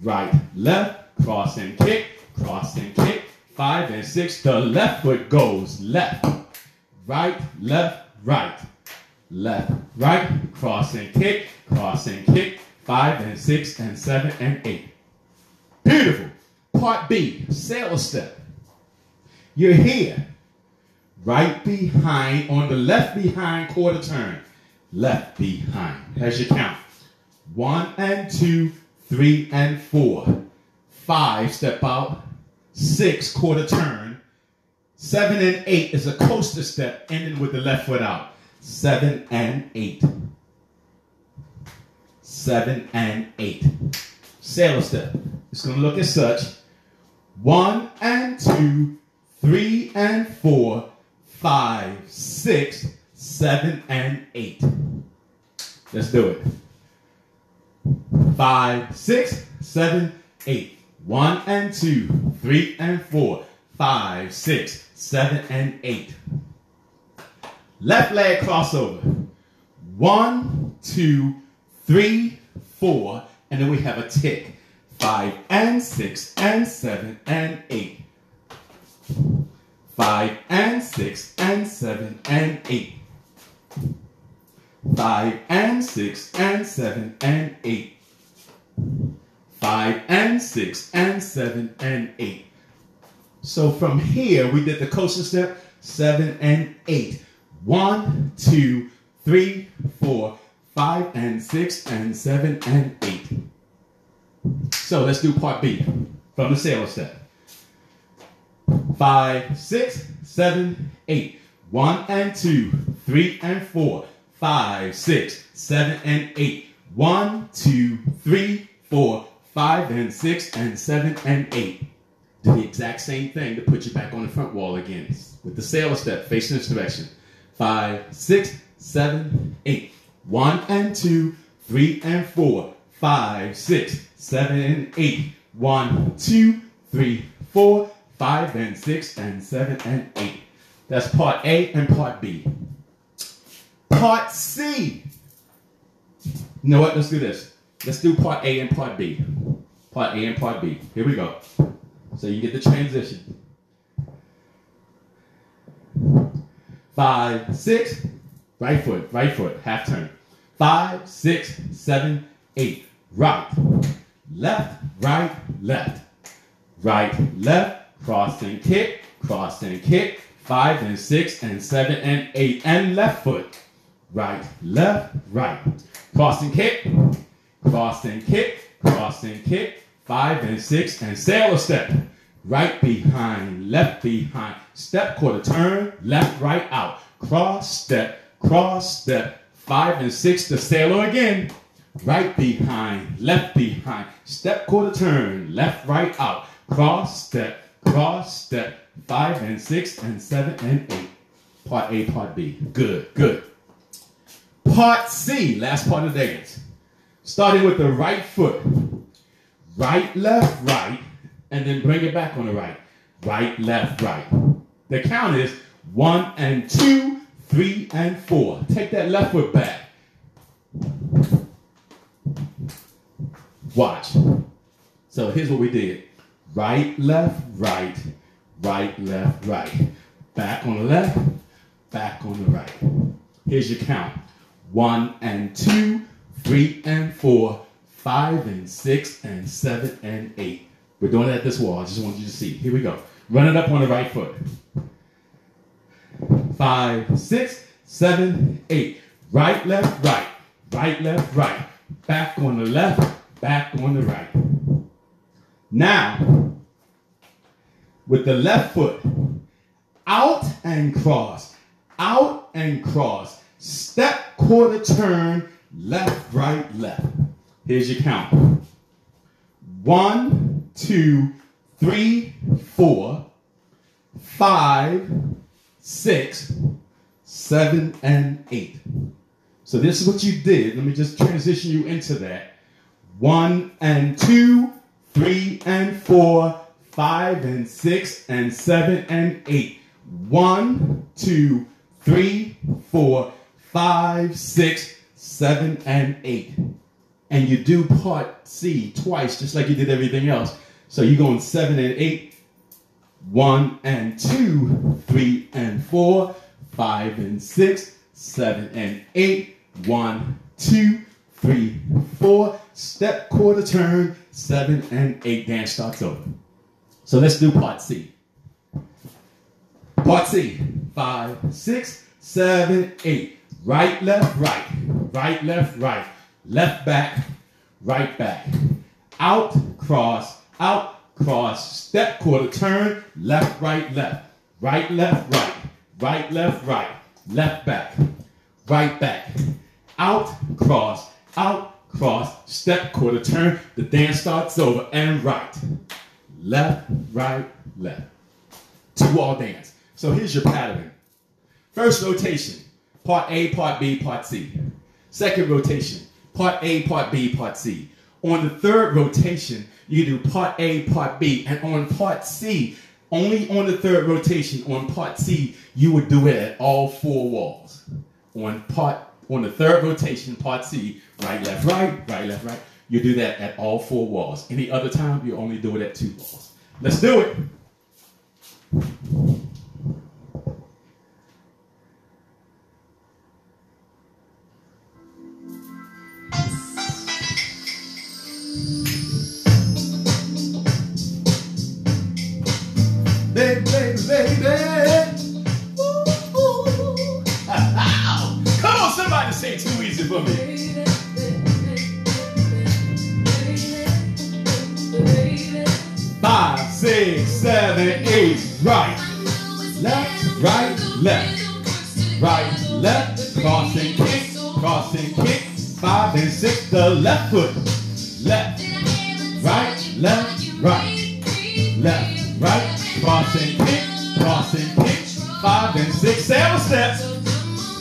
Right, left, cross and kick, cross and kick. Five and six. The left foot goes left, right, left, right, left, right. Cross and kick, cross and kick. Five and six and seven and eight. Beautiful. Part B, sail step. You're here. Right behind, on the left behind quarter turn. Left behind. Here's your count. One and two, three and four. Five, step out. Six, quarter turn. Seven and eight is a coaster step, ending with the left foot out. Seven and eight. Seven and eight. Sailor step. It's going to look as such. One and two, three and four, five, six, seven, and eight. Let's do it. Five, six, seven, eight. One and two, three and four, five, six, seven, and eight. Left leg crossover. One, two, three, four, and then we have a tick. Five and six and seven and eight. Five and six and seven and eight. Five and six and seven and eight. five and six and seven and eight. So from here, we did the coaster step, seven and eight. One, two, three, four, five and six and seven and eight. So let's do part B from the sailor step. Five, six, seven, eight. One and two, three and four, five, six, seven and eight. One, two, three, four, five and six and seven and eight. Do the exact same thing to put you back on the front wall again with the sailor step facing this direction. Five, six, seven, eight. One and two, three and four, five, six, seven and eight. One, two, three, four, five and six and seven and eight. That's part A and part B. Part C. You know what? Let's do this. Let's do part A and part B. Part A and part B. Here we go. So you get the transition. Five, six, right foot, right foot, half turn. Five, six, seven, eight. Right, left, right, left. Right, left, cross and kick, cross and kick. Five and six and seven and eight. And left foot. Right, left, right. Cross and kick, cross and kick, cross and kick. Five and six and sailor step. Right behind, left behind. Step quarter turn, left, right, out. Cross step, cross step. Five and six to sailor again. Right behind, left behind. Step quarter turn, left, right, out. Cross step, cross step. Five and six and seven and eight. Part A, part B. Good, good. Part C, last part of the dance. Starting with the right foot. Right, left, right, and then bring it back on the right. Right, left, right. The count is one and two, three and four. Take that left foot back. Watch. So here's what we did. Right, left, right, right, left, right. Back on the left, back on the right. Here's your count. One and two, three and four, five and six and seven and eight. We're doing it at this wall. I just want you to see. Here we go. Run it up on the right foot. Five, six, seven, eight. Right, left, right. Right, left, right. Back on the left, back on the right. Now, with the left foot, out and cross, out and cross. Step, quarter turn, left, right, left. Here's your count. One, two, three, four, five, six, seven, and eight. So this is what you did. Let me just transition you into that. One and two, three and four, five and six and seven and eight. One, two, three, four, five, six, seven, and eight. And you do part C twice, just like you did everything else. So you're going seven and eight, one and two, three and four, five and six, seven and eight, one, two, three, four, step quarter turn, seven and eight. Dance starts over. So let's do part C. Part C. Five, six, seven, eight. Right, left, right. Right, left, right. Left back, right back. Out, cross, out, cross. Step, quarter turn. Left, right, left. Right, left, right. Right, left, right. Left back. Right back. Out, cross, out, cross. Step, quarter turn. The dance starts over. And right. Left, right, left. Two all dance. So here's your pattern. First rotation, part A, part B, part C. Second rotation, part A, part B, part C. On the third rotation, you do part A, part B, and on part C, only on the third rotation, on part C, you would do it at all four walls. On part on the third rotation, part C, right, left, right, right, left, right. You do that at all four walls. Any other time, you only do it at two walls. Let's do it. For me? Five, six, seven, eight. Right, left, right, left, right, left. Cross and kick, cross and kick. Five and six. The left foot. Left, right, left, right, left, right. Cross and kick, cross and kick. Five and six. Seven steps.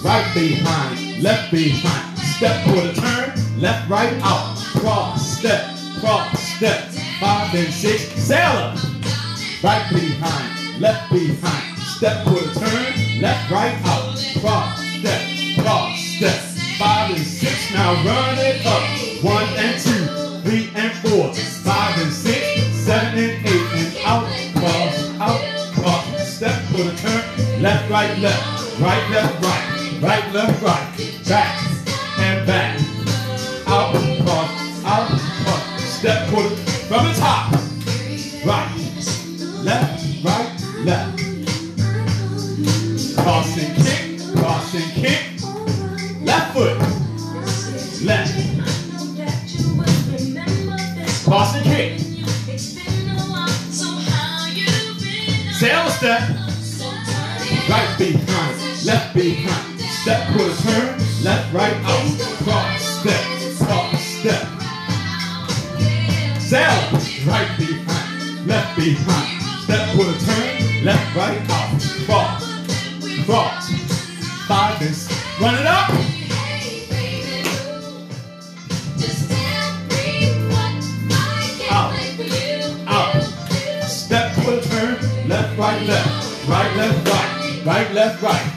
Right behind, left behind. Step for the turn, left, right, out. Cross, step, cross, step. Five and six. Sailor. Right behind, left behind. Step for the turn, left, right, out. Cross, step, cross, step. Five and six. Now run it up. One and two, three and four. Five and six, seven and eight. And out, cross, out, cross. Step for the turn, left, right, left. Right, left, right. Right, left, right. Back and back. Out, cross, out, cross. Step for the, from the top. Right, left, right, left. Cross and kick, cross and kick. Left foot, left. Cross and kick. Sail step. Right behind, left behind. Step for the turn, left, right, out. Cross, step, cross, step. Sail, right behind, left behind. Step the turn, left, right, out. Cross, cross. Five six. Run it up. Step the turn, left, right, left. Right, left, right. Right, left, right.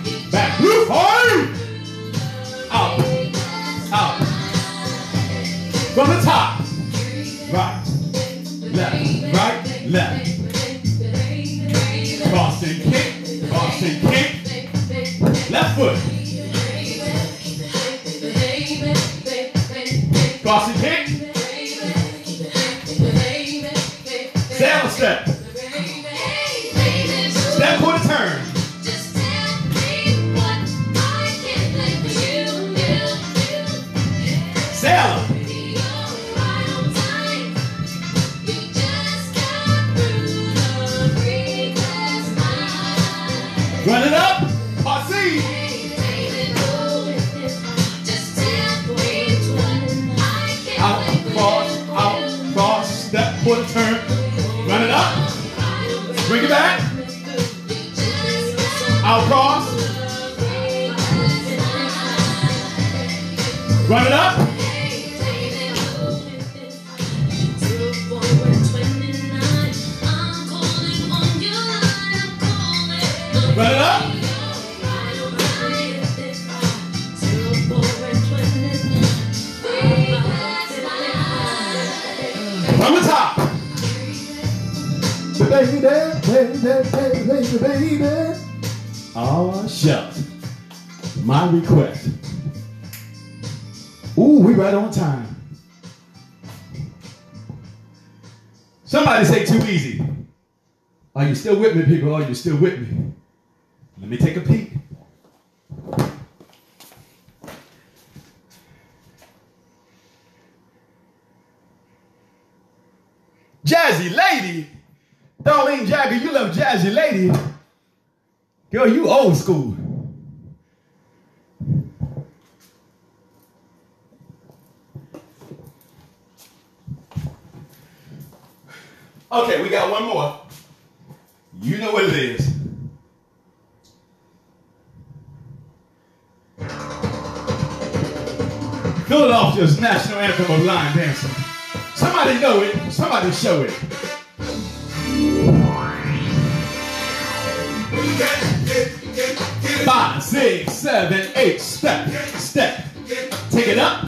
Me, people? Are you still with me? Let me take a peek. Jazzy Lady. Darlene Jagger, you love Jazzy Lady. Girl, you old school. Okay, we got one more. You know what it is. Philadelphia's national anthem of line dancing. Somebody know it. Somebody show it. Five, six, seven, eight. Step, step. Take it up.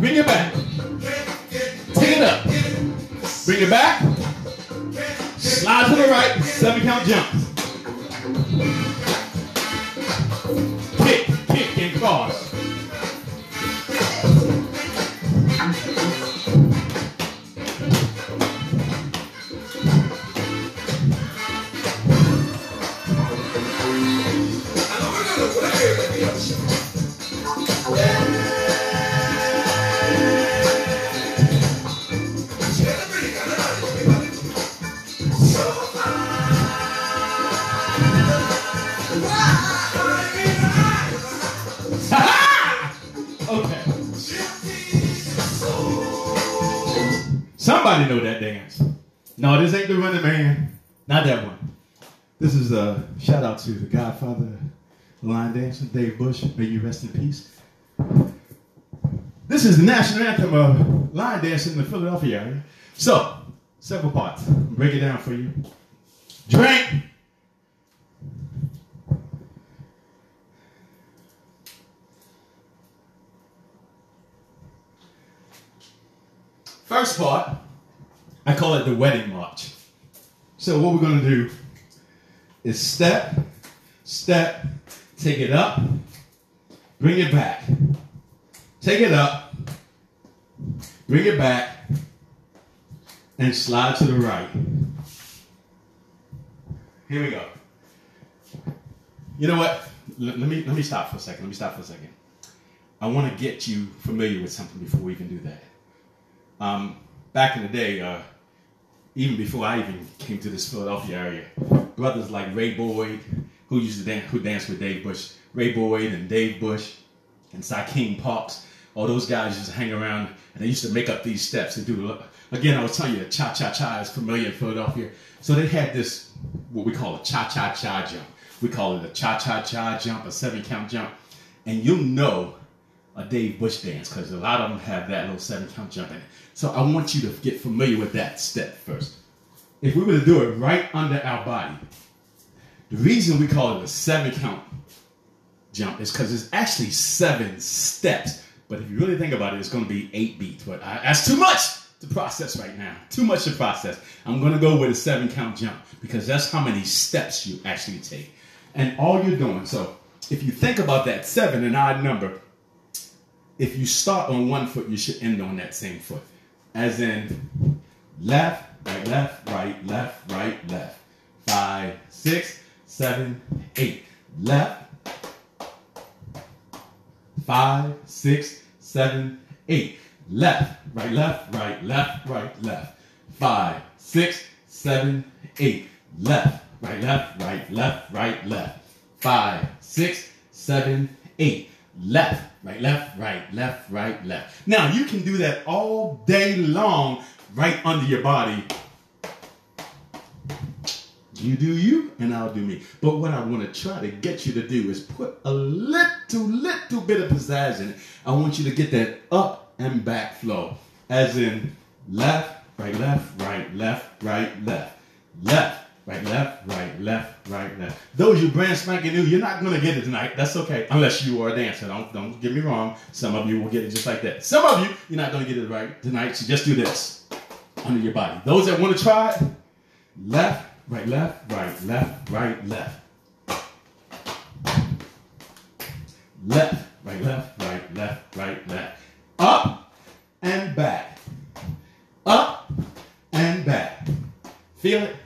Bring it back. Take it up. Bring it back. Slide to the right. Seven count jump. No, this ain't the running man. Not that one. This is a shout out to the Godfather line dancer, Dave Bush. May you rest in peace. This is the national anthem of line dancing in the Philadelphia area. So, several parts. Break it down for you. Drink. First part, I call it the wedding march. So what we're gonna do is step, step, take it up, bring it back. Take it up, bring it back, and slide to the right. Here we go. You know what? Let, let me let me stop for a second. Let me stop for a second. I want to get you familiar with something before we can do that. Um, back in the day, uh, even before I even came to this Philadelphia area, brothers like Ray Boyd, who used to dance, who danced with Dave Bush, Ray Boyd and Dave Bush, and Sakeem Parks, all those guys used to hang around and they used to make up these steps and do. Again, I was telling you, cha cha cha is familiar in Philadelphia. So they had this, what we call a cha cha cha jump. We call it a cha cha cha jump, a seven count jump, and you'll know a Dave Bush dance because a lot of them have that little seven count jump in it. So I want you to get familiar with that step first. If we were to do it right under our body, the reason we call it a seven count jump is because it's actually seven steps. But if you really think about it, it's going to be eight beats. But I, that's too much to process right now. Too much to process. I'm going to go with a seven count jump because that's how many steps you actually take. And all you're doing, so if you think about that seven, an odd number, if you start on one foot, you should end on that same foot. As in left, right, left, right, left, right, left. Five, six, seven, eight. Left, five, six, seven, eight. Left, right, left, right, left, right, left. Five, six, seven, eight. Left, right, left, right, left, right, left. Five, six, seven, eight. Left, right, left, right, left, right, left. Now you can do that all day long right under your body. You do you, and I'll do me. But what I want to try to get you to do is put a little, little bit of pizzazz in it. I want you to get that up and back flow, as in left, right, left, right, left, right, left, left, right, left, right, left, right, left. Those you brand spanking new, you're not gonna get it tonight. That's okay, unless you are a dancer. Don't don't get me wrong. Some of you will get it just like that. Some of you, you're not gonna get it right tonight. So just do this under your body. Those that want to try it, left, right, left, right, left, right, left. Left, right, left, right, left, right, left. Up and back. Up and back. Feel it?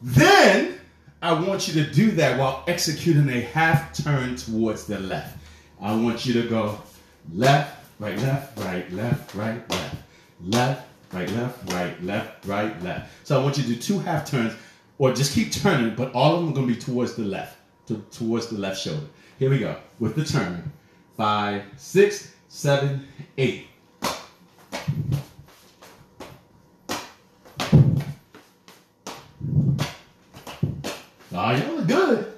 Then I want you to do that while executing a half turn towards the left. I want you to go left, right, left, right, left, right, left. Left, right, left, right, left, right, left. So I want you to do two half turns or just keep turning, but all of them are going to be towards the left, to, towards the left shoulder. Here we go with the turn. Five, six, seven, eight. Oh, y'all look good.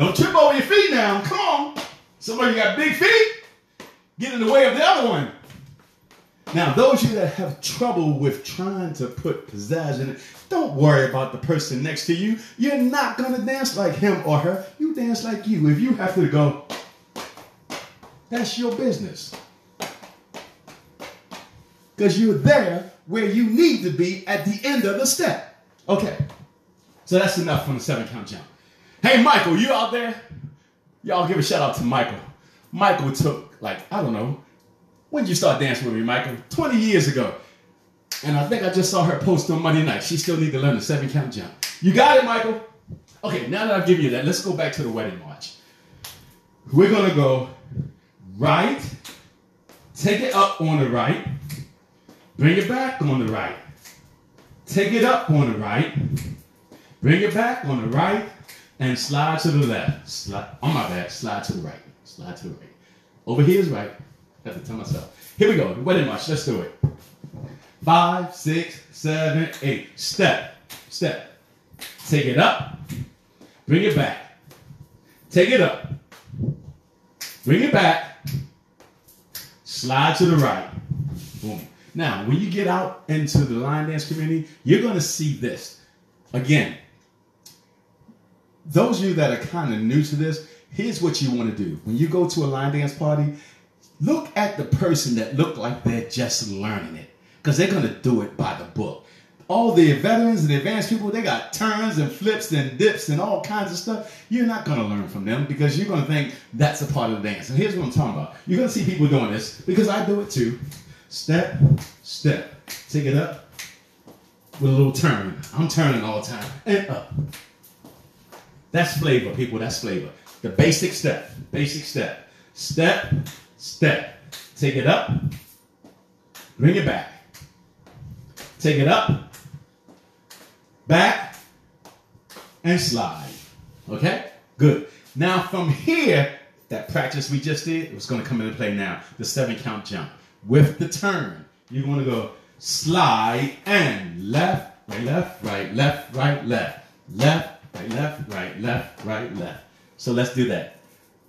Don't trip over your feet now. Come on. Some of you got big feet. Get in the way of the other one. Now, those of you that have trouble with trying to put pizzazz in it, don't worry about the person next to you. You're not going to dance like him or her. You dance like you. If you have to go, that's your business. Because you're there where you need to be at the end of the step. Okay. So that's enough from the seven count jump. Hey, Michael, you out there? Y'all give a shout out to Michael. Michael took, like, I don't know, when did you start dancing with me, Michael? 20 years ago. And I think I just saw her post on Monday night. She still need to learn the seven count jump. You got it, Michael? Okay, now that I've given you that, let's go back to the wedding march. We're gonna go right, take it up on the right, bring it back on the right, take it up on the right, bring it back on the right, and slide to the left. Slide, on my back, slide to the right, slide to the right. Over here is right. I have to tell myself. Here we go, wedding march, let's do it. Five, six, seven, eight. Step, step. Take it up. Bring it back. Take it up. Bring it back. Slide to the right. Boom. Now, when you get out into the line dance community, you're going to see this. Again, those of you that are kind of new to this, here's what you want to do. When you go to a line dance party, look at the person that look like they're just learning it because they're going to do it by the book. All the veterans and advanced people, they got turns and flips and dips and all kinds of stuff. You're not going to learn from them because you're going to think that's a part of the dance. And here's what I'm talking about. You're going to see people doing this because I do it too. Step, step. Take it up with a little turn. I'm turning all the time. And up. That's flavor, people. That's flavor. The basic step. Basic step. Step, step. Take it up. Bring it back. Take it up. Back. And slide. Okay? Good. Now from here, that practice we just did, going to come into play now. The seven count jump. With the turn, you're to go slide and left, right, left, right, left, right, left, left, right, left, right, left, right, left. So let's do that.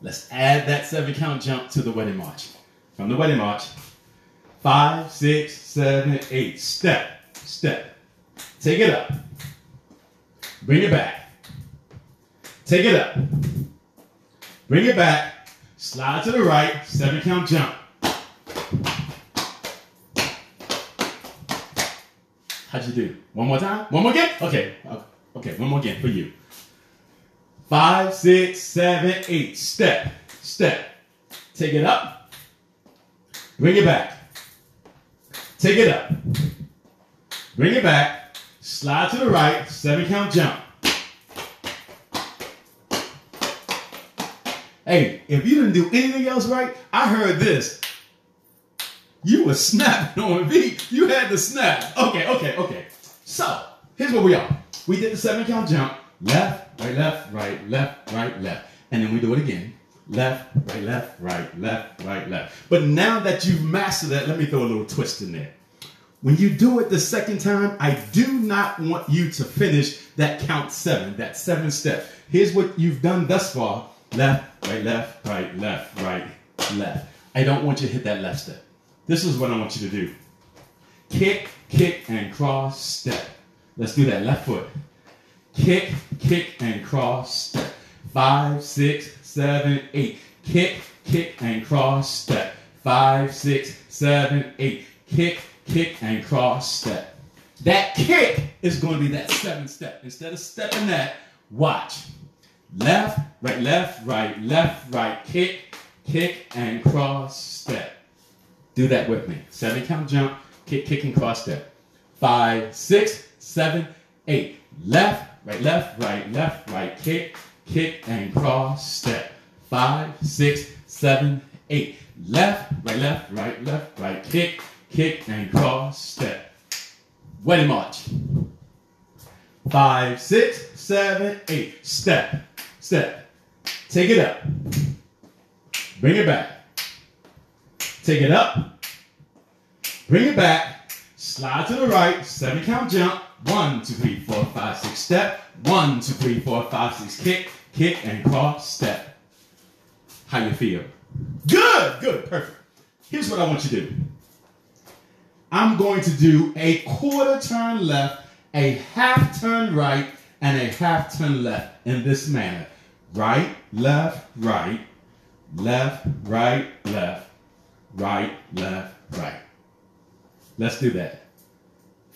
Let's add that seven count jump to the wedding march. From the wedding march, five, six, seven, eight. Step, step. Take it up. Bring it back. Take it up. Bring it back. Slide to the right. Seven count jump. How'd you do? One more time? One more again? Okay. Okay, one more again for you. Five, six, seven, eight. Step, step. Take it up. Bring it back. Take it up. Bring it back. Slide to the right. Seven count jump. Hey, if you didn't do anything else right, I heard this. You were snapping on beat. You had to snap. Okay, okay, okay. So, here's where we are. We did the seven count jump. Left, right, left, right, left, right, left. And then we do it again. Left, right, left, right, left, right, left. But now that you've mastered that, let me throw a little twist in there. When you do it the second time, I do not want you to finish that count seven, that seven step. Here's what you've done thus far left, right, left, right, left, right, left. I don't want you to hit that left step. This is what I want you to do kick, kick, and cross step. Let's do that left foot. Kick, kick, and cross step. Five, six, seven, eight. Kick, kick, and cross step. Five, six, seven, eight. Kick, kick, and cross step. That kick is going to be that seven step. Instead of stepping that, watch. Left, right, left, right, left, right. Kick, kick, and cross step. Do that with me. Seven count jump, kick, kick, and cross step. Five, six, seven, eight. Left, right, left, right, left, right. Kick, kick, and cross step. Five, six, seven, eight. Left, right, left, right, left, right. Kick, kick, and cross step. Wedding march. Five, six, seven, eight. Step, step. Take it up. Bring it back. Take it up. Bring it back. Slide to the right. Seven count jump. One, two, three, four, five, six. Step. One, two, three, four, five, six. Kick, kick, and cross. Step. How you feel? Good, good, perfect. Here's what I want you to do. I'm going to do a quarter turn left, a half turn right, and a half turn left in this manner. Right, left, right, left, right, left, right, left, right. Let's do that.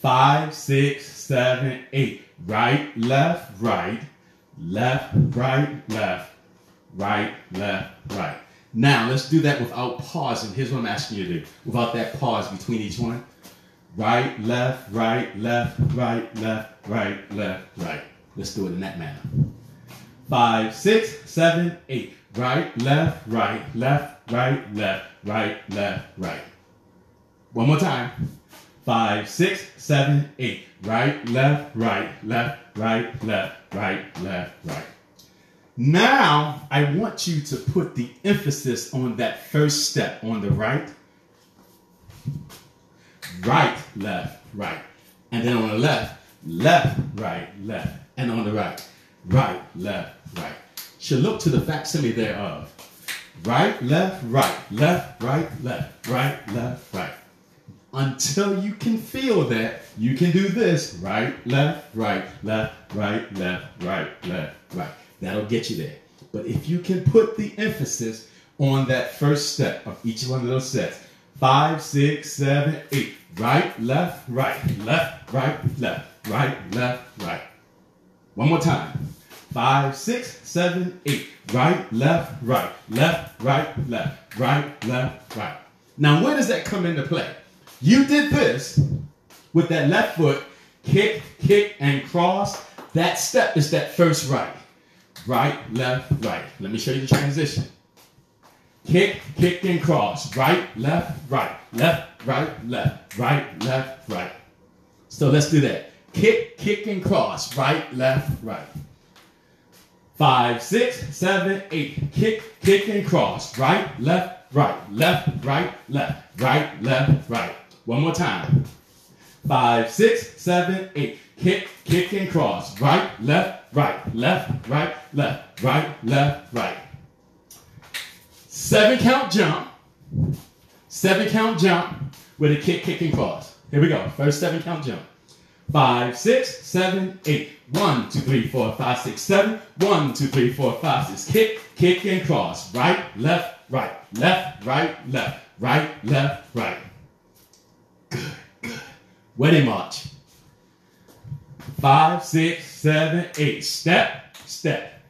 Five, six, seven, eight. Right, left, right, left, right, left, right, left, right. Now let's do that without pausing. Here's what I'm asking you to do. Without that pause between each one. Right, left, right, left, right, left, right, left, right. Let's do it in that manner. Five, six, seven, eight. Right, left, right, left, right, left, right, left, right. One more time. Five, six, seven, eight. Right, left, right, left, right, left, right, left, right. Now, I want you to put the emphasis on that first step on the right. right, left, right. And then on the left, left, right, left. And on the right, right, left, right. Should look to the facsimile thereof. Right, left, right, left, right, left, right, left, right. Until you can feel that, you can do this right, left, right, left, right, left, right, left, right. That'll get you there. But if you can put the emphasis on that first step of each one of those sets, five, six, seven, eight, right, left, right, left, right, left, right, left, right. One more time. Five, six, seven, eight. Right, left, right, left, right, left, right, left, right. Now, where does that come into play? You did this with that left foot, kick, kick, and cross. That step is that first right. Right, left, right. Let me show you the transition. Kick, kick, and cross. Right, left, right. Left, right, left. Right, left, right. So let's do that. Kick, kick, and cross. Right, left, right. Five, six, seven, eight. Kick, kick, and cross. Right, left, right. Left, right, left. Right, left, right. One more time. Five, six, seven, eight. Kick, kick, and cross. Right, left, right. Left, right, left. Right, left, right. Seven count jump. Seven count jump with a kick, kick, and cross. Here we go. First seven count jump. Five, six, seven, eight. One, two, three, four, five, six, seven. One, two, three, four, five, six. Kick, kick, and cross. Right, left, right. Left, right, left. Right, left, right. Wedding march. Five, six, seven, eight. Step, step.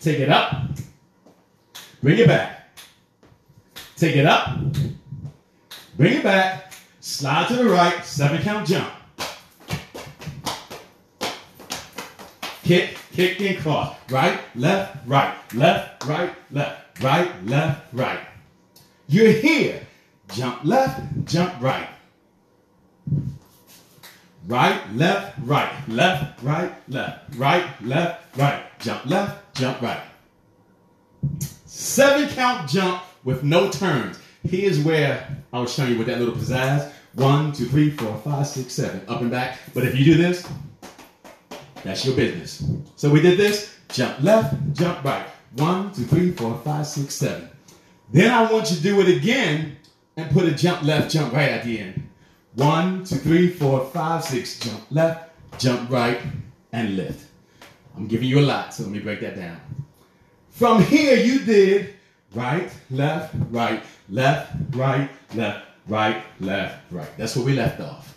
Take it up. Bring it back. Take it up. Bring it back. Slide to the right. Seven count jump. Kick, kick, and cross. Right, left, right. Left, right, left. Right, left, right. You're here. Jump left, jump right. Right, left, right. Left, right, left. Right, left, right. Jump left, jump right. Seven count jump with no turns. Here's where I was showing you with that little pizzazz. One, two, three, four, five, six, seven. Up and back. But if you do this, that's your business. So we did this. Jump left, jump right. One, two, three, four, five, six, seven. Then I want you to do it again and put a jump left, jump right at the end. One, two, three, four, five, six. Jump left, jump right, and lift. I'm giving you a lot, so let me break that down. From here, you did right, left, right, left, right, left, right, left, right. That's where we left off.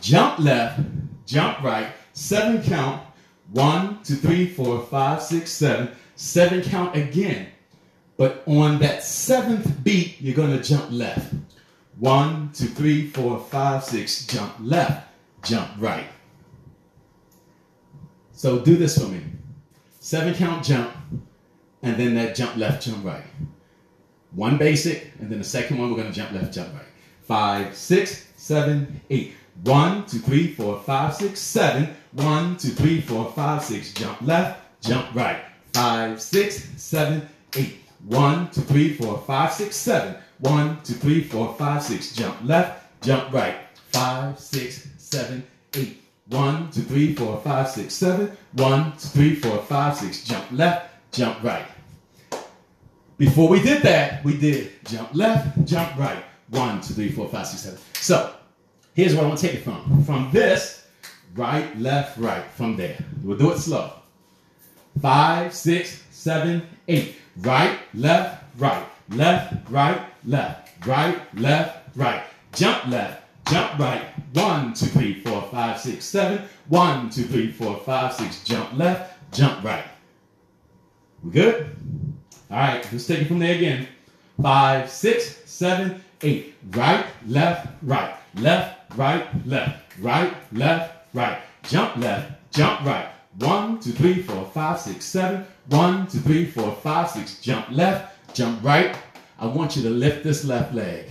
Jump left, jump right, seven count. One, two, three, four, five, six, seven. Seven count again. But on that seventh beat, you're to jump left. One, two, three, four, five, six. Jump left, jump right. So do this for me. Seven count jump, and then that jump left, jump right. One basic, and then the second one, we're to jump left, jump right. Five, six, seven, eight. One, two, three, four, five, six, seven. One, two, three, four, five, six. Jump left, jump right. Five, six, seven, eight. One, two, three, four, five, six, seven. One, two, three, four, five, six. Jump left, jump right. Five, six, seven, eight. One, two, three, four, five, six, seven. One, two, three, four, five, six. Jump left, jump right. Before we did that, we did jump left, jump right. One, two, three, four, five, six, seven. So here's where I want to take it from. From this, right, left, right. From there. We'll do it slow. Five, six, seven, eight. Right, left, right. Left, right, left. Right, left, right. Jump left, jump right. One, two, three, four, five, six, seven. One, two, three, four, five, six. Jump left, jump right. We good? All right, let's take it from there again. Five, six, seven, eight. Right, left, right. Left, right, left. Right, left, right. Jump left, jump right. One, two, three, four, five, six, seven. One, two, three, four, five, six. Jump left, jump right. I want you to lift this left leg.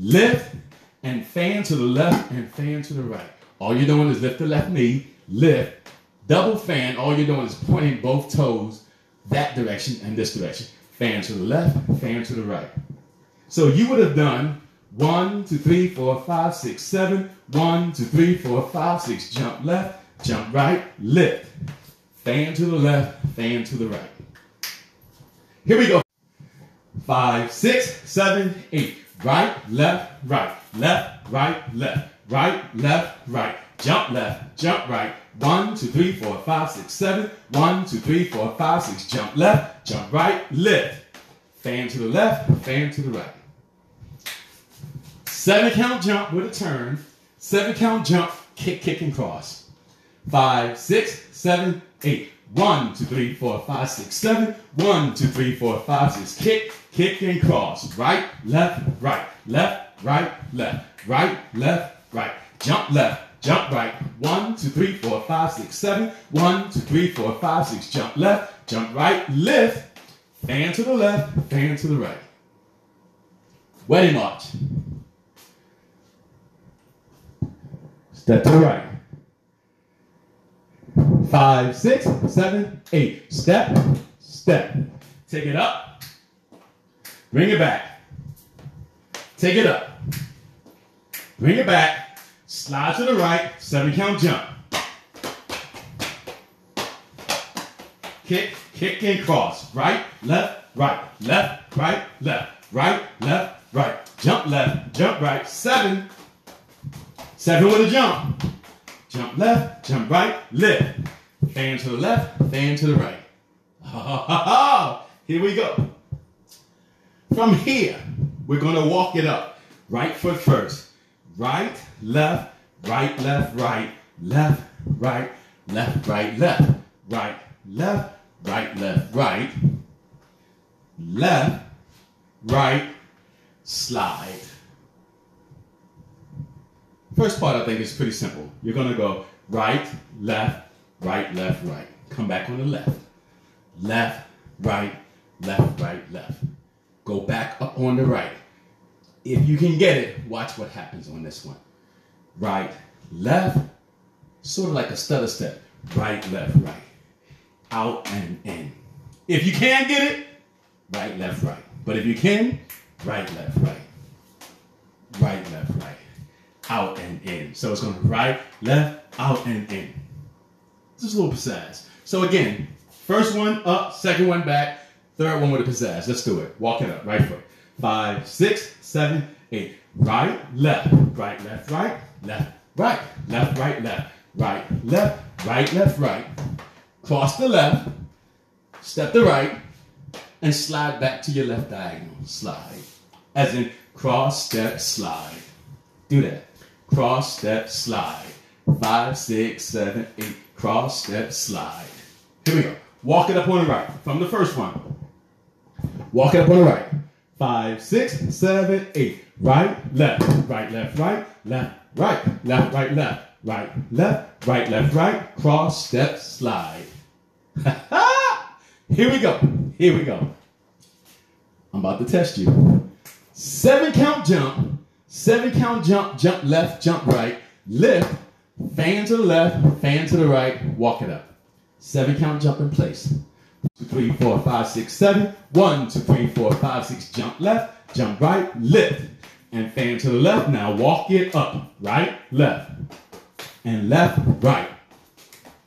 Lift and fan to the left and fan to the right. All you're doing is lift the left knee, lift, double fan. All you're doing is pointing both toes that direction and this direction. Fan to the left, fan to the right. So you would have done One, two, three, four, five, six, seven. One, two, three, four, five, six. Jump left, jump right, lift. Fan to the left, fan to the right. Here we go. Five, six, seven, eight. Right, left, right, left, right, left, right, left, right. Jump left, jump right. One, two, three, four, five, six, seven. One, two, three, four, five, six. Jump left, jump right, lift. Fan to the left, fan to the right. Seven count jump with a turn. Seven count jump, kick, kick, and cross. Five, six, seven, eight. One, two, three, four, five, six, seven. One, two, three, four, five, six. Kick, kick, and cross. Right, left, right, left, right, left, right, left, right. Jump left, jump right. One, two, three, four, five, six, seven. One, two, three, four, five, six. Jump left, jump right, lift. Fan to the left, fan to the right. Wedding march. Step to the right. Five, six, seven, eight. Step, step. Take it up. Bring it back. Take it up. Bring it back. Slide to the right. Seven count jump. Kick, kick, and cross. Right, left, right, left, right, left, right, left, right. Jump left, jump right. Seven. Seven with a jump. Jump left, jump right, lift. Fan to the left, fan to the right. Here we go. From here, we're gonna walk it up. Right foot first. Right, left, right, left, right, left, right, left, right, left, right, left, right, left, right, left, right, slide. First part I think is pretty simple. You're gonna go right, left, right, left, right. Come back on the left. Left, right, left, right, left. Go back up on the right. If you can get it, watch what happens on this one. Right, left, sort of like a stutter step. Right, left, right. Out and in. If you can't get it, right, left, right. But if you can, right, left, right. Right, left, right. Out and in. So it's going to right, left, out and in. Just a little pizzazz. So again, first one up, second one back, third one with a pizzazz. Let's do it. Walk it up, right foot. Five, six, seven, eight. Right, left, right, left, right, left, right, left, right, left, right, left, right, left, right. Cross the left, step the right, and slide back to your left diagonal. Slide. As in cross, step, slide. Do that. Cross, step, slide. Five, six, seven, eight. Cross, step, slide. Here we go. Walk it up on the right from the first one. Walk it up on the right. Five, six, seven, eight. Right, left, right, left, right, left, right, left, right, left, right, left, right, left, right. Cross, step, slide. Here we go. Here we go. I'm about to test you. Seven count jump, seven count jump, jump left, jump right, lift, fan to the left, fan to the right, walk it up. Seven count jump in place. Two, three, four, five, six, seven. One, two, three, four, five, six. Jump left, jump right, lift, and fan to the left. Now walk it up. Right, left, and left, right,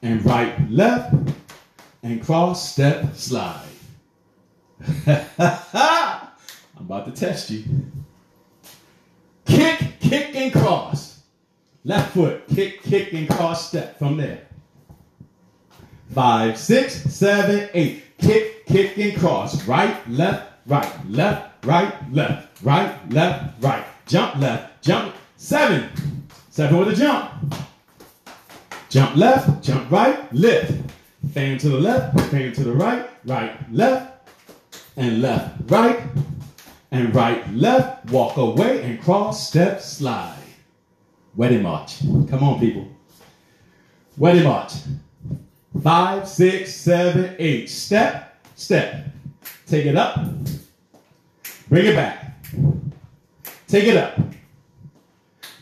and right, left, and cross, step, slide. I'm about to test you. Kick, kick, and cross. Left foot, kick, kick, and cross step from there. Five, six, seven, eight. Kick, kick, and cross. Right, left, right, left, right, left, right, left, right. Jump left, jump. Seven. Seven with a jump. Jump left, jump right, lift. Fan to the left, fan to the right, right, left, and left, right, and right, left. Walk away and cross, step, slide. Wedding march. Come on, people. Wedding march. Five, six, seven, eight. Step, step. Take it up. Bring it back. Take it up.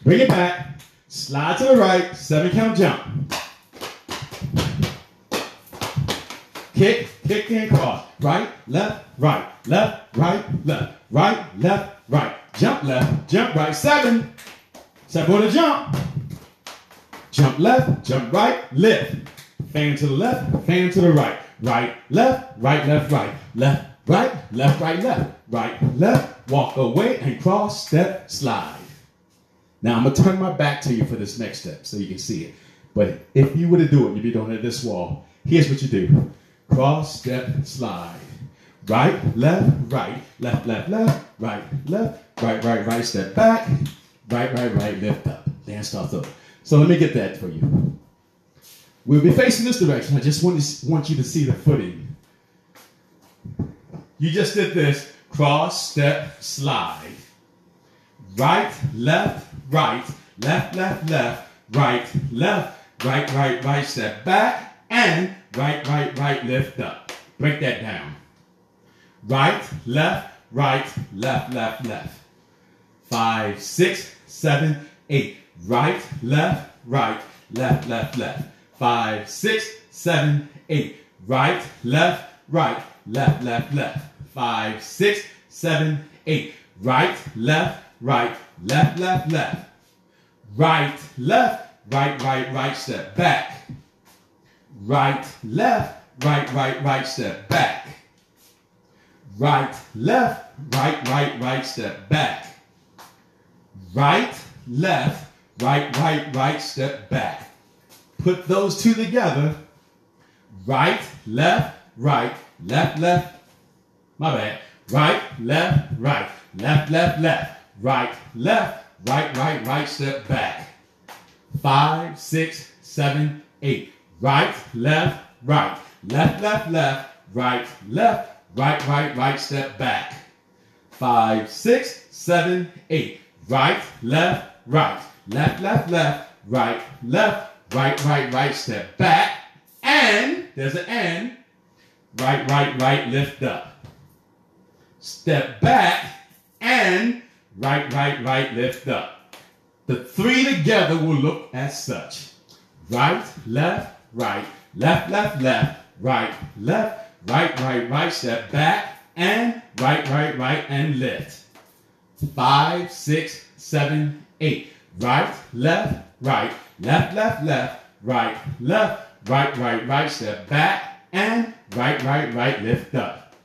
Bring it back. Slide to the right. Seven count jump. Kick, kick, and cross. Right, left, right, left, right, left, right, left, right. jump left, jump right, seven. Seven on the jump. Jump left, jump right, lift. Fan to the left, fan to the right. Right, left, right, left, right. Left, right, left, right, left. Right, left, walk away and cross, step, slide. Now I'm gonna turn my back to you for this next step so you can see it. But if you were to do it, you'd be doing it this wall. Here's what you do. Cross, step, slide. Right, left, right, left, left, left, right, left, right, right, right, step back, right, right, right, lift up. Dance start over. So let me get that for you. We'll be facing this direction. I just want, to, want you to see the footing. You just did this. Cross, step, slide. Right, left, right, left, left, left, right, left, right, right, right, step back, and right, right, right, lift up. Break that down. Right, left, right, left, left, left. Five, six, seven, eight. Right, left, right, left, left, left. Five, six, seven, eight. Right, left, right, left, left, left. Five, six, seven, eight. Right, left, right, left, left, left. Right, left, right, right, right, step back. Right, left, right, right, right, step back. Right, left, right, right, right, step back. Right, left, right, right, right, step back. Put those two together. Right, left, right, left, left. My bad. Right, left, right, left, left, left. Right, left, right, right, right, step back. Five, six, seven, eight. Right, left, right, left, left, left, right, left, right, right, right, step back. Five, six, seven, eight. Right, left, right, left, left, left, right, left, right, right, right, step back. And there's an and. Right, right, right, lift up. Step back and right, right, right, lift up. The three together will look as such. Right, left, right, left, left, left, right, left, right, right, right, step back, and right, right, right, and lift. Five, six, seven, eight. Right, left, right, left, left, left, right, left, right, right, right, step back, and right, right, right, lift up.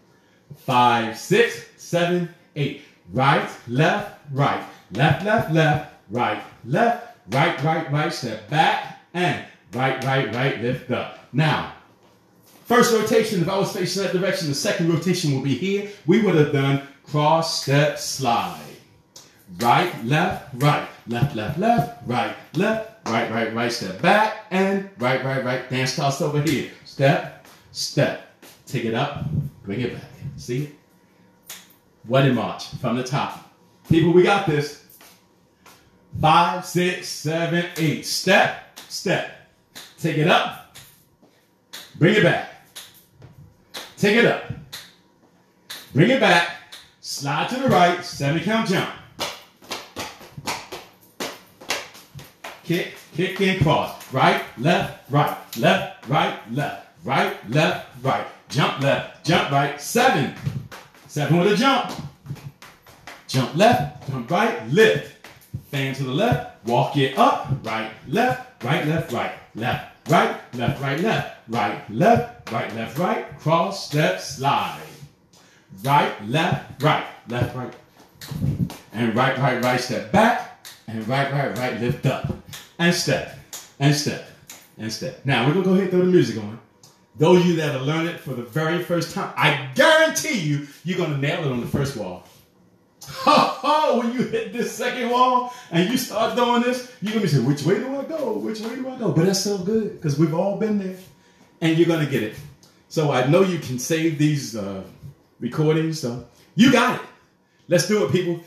Five, six, seven, eight. Right, left, right, left, left, left, right, left, right, right, right, step back, and right, right, right, lift up. Now, first rotation, if I was facing that direction, the second rotation will be here. We would have done cross, step, slide. Right, left, right, left, left, left, right, left, right, right, right, step back, and right, right, right, dance toss over here. Step, step. Take it up, bring it back. See? Wedding march from the top. People, we got this. Five, six, seven, eight. Step, step. Take it up, bring it back. Take it up, bring it back. Slide to the right, seven count jump. Kick, kick, and cross. Right, left, right, left, right, left, right, left, right. Jump left, jump right. Seven. Seven with a jump. Jump left, jump right, lift. Fan to the left, walk it up, right, left, right, left, right, left, right, left, right, left, right, left, right, left, right, cross, step, slide. Right, left, right, left, right, and right, right, right, step back, and right, right, right, lift up, and step, and step, and step. Now we're gonna go ahead and throw the music on. Those of you that have learned it for the very first time, I guarantee you, you're gonna nail it on the first wall. Ha ha! When you hit this second wall and you start doing this, you're gonna be saying, "Which way do I go? Which way do I go?" But that's so good because we've all been there, and you're gonna get it. So I know you can save these uh, recordings. So you got it. Let's do it, people.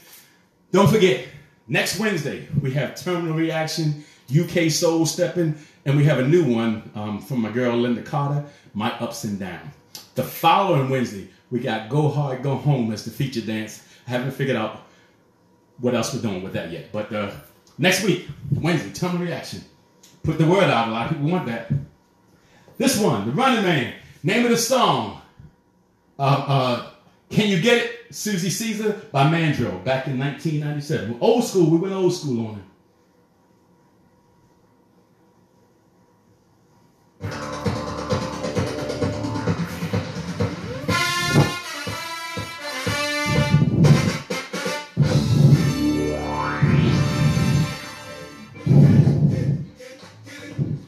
Don't forget, next Wednesday we have Terminal Reaction, UK Soul Stepping, and we have a new one um, from my girl Linda Carter, My Ups and Down. The following Wednesday we got Go Hard, Go Home as the feature dance. I haven't figured out what else we're doing with that yet. But uh, next week, Wednesday, Terminal Reaction. Put the word out. A lot of people want that. This one, The Running Man. Name of the song. Uh, uh, Can you get it? Susie Caesar by Mandrill back in 1997. Old school, we went old school on it.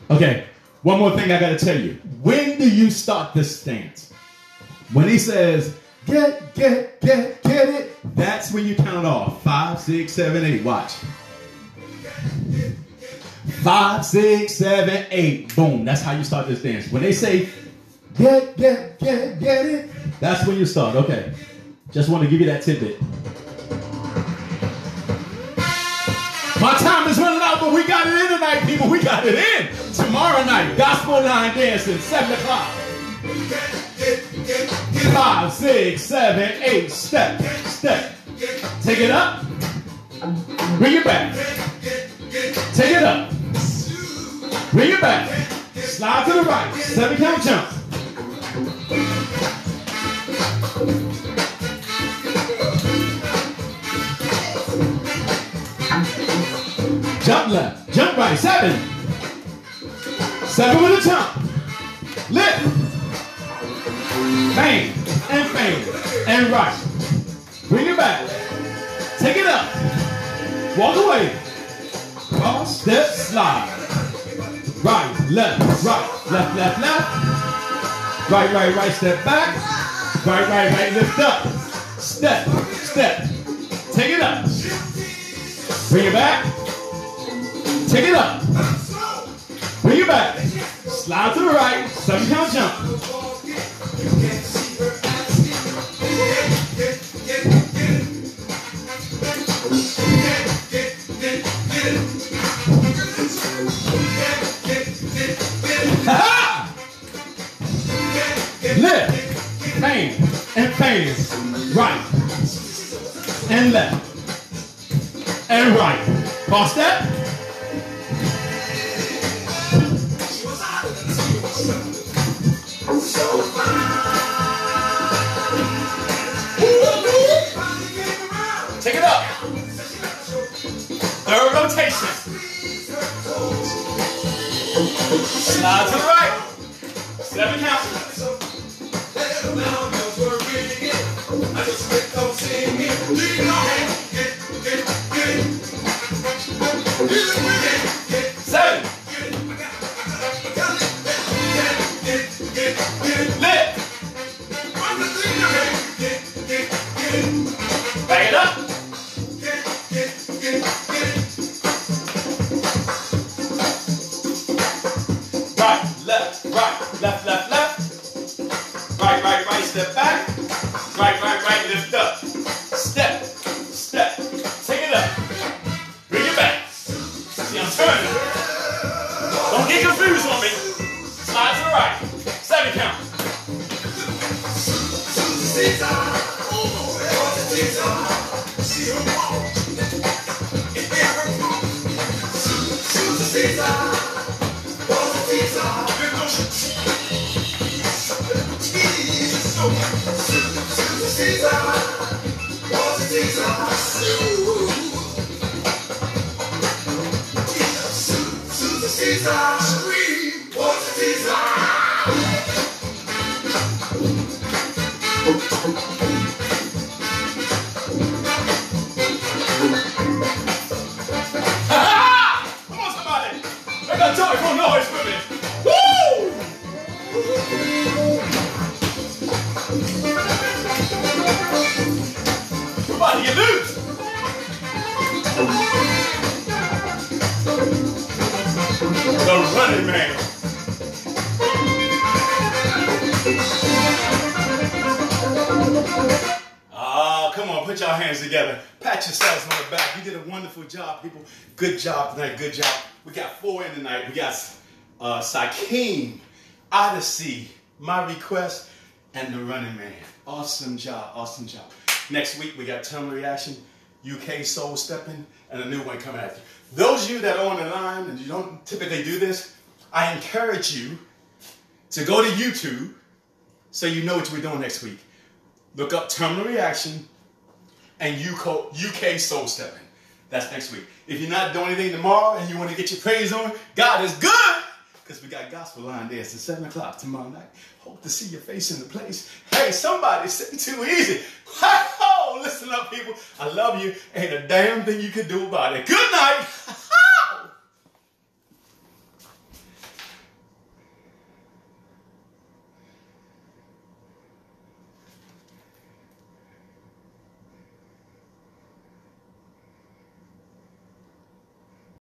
Okay, one more thing I gotta tell you. When do you start this dance? When he says, get, get, get, get it, that's when you count off. Five, six, seven, eight. Watch. Five, six, seven, eight. Boom. That's how you start this dance. When they say, get, get, get, get it, that's when you start. Okay. Just want to give you that tidbit. My time is running out, but we got it in tonight, people. We got it in. Tomorrow night, Gospel Line Dancing, 7 o'clock. Five, six, seven, eight. Step, step. Take it up. Bring it back. Take it up. Bring it back. Slide to the right. Seven count jump. Jump left. Jump right. Seven. Seven with a jump. Lift. Bang. And bang. And right. Bring it back. Take it up. Walk away. Cross, step, slide. Right, left, right, left, left, left. Right, right, right, step back. Right, right, right, lift up. Step, step. Take it up. Bring it back. Take it up. Bring it back. Slide to the right. Seven count jump. Lift. And. Right. And left. And right. Cross step. Take it up. Third rotation. Slide to the right. Seven count. Seven. Good job tonight. Good job. We got four in tonight. We got uh, Sakeem, Odyssey, My Request, and The Running Man. Awesome job. Awesome job. Next week, we got Terminal Reaction, UK Soul Stepping, and a new one coming at you. Those of you that are on the line and you don't typically do this, I encourage you to go to YouTube so you know what we're doing next week. Look up Terminal Reaction and UK Soul Stepping. That's next week. If you're not doing anything tomorrow and you want to get your praise on, God is good because we got gospel line dance at 7 o'clock tomorrow night. Hope to see your face in the place. Hey, somebody say too easy. Oh, listen up, people. I love you. Ain't a damn thing you can do about it. Good night.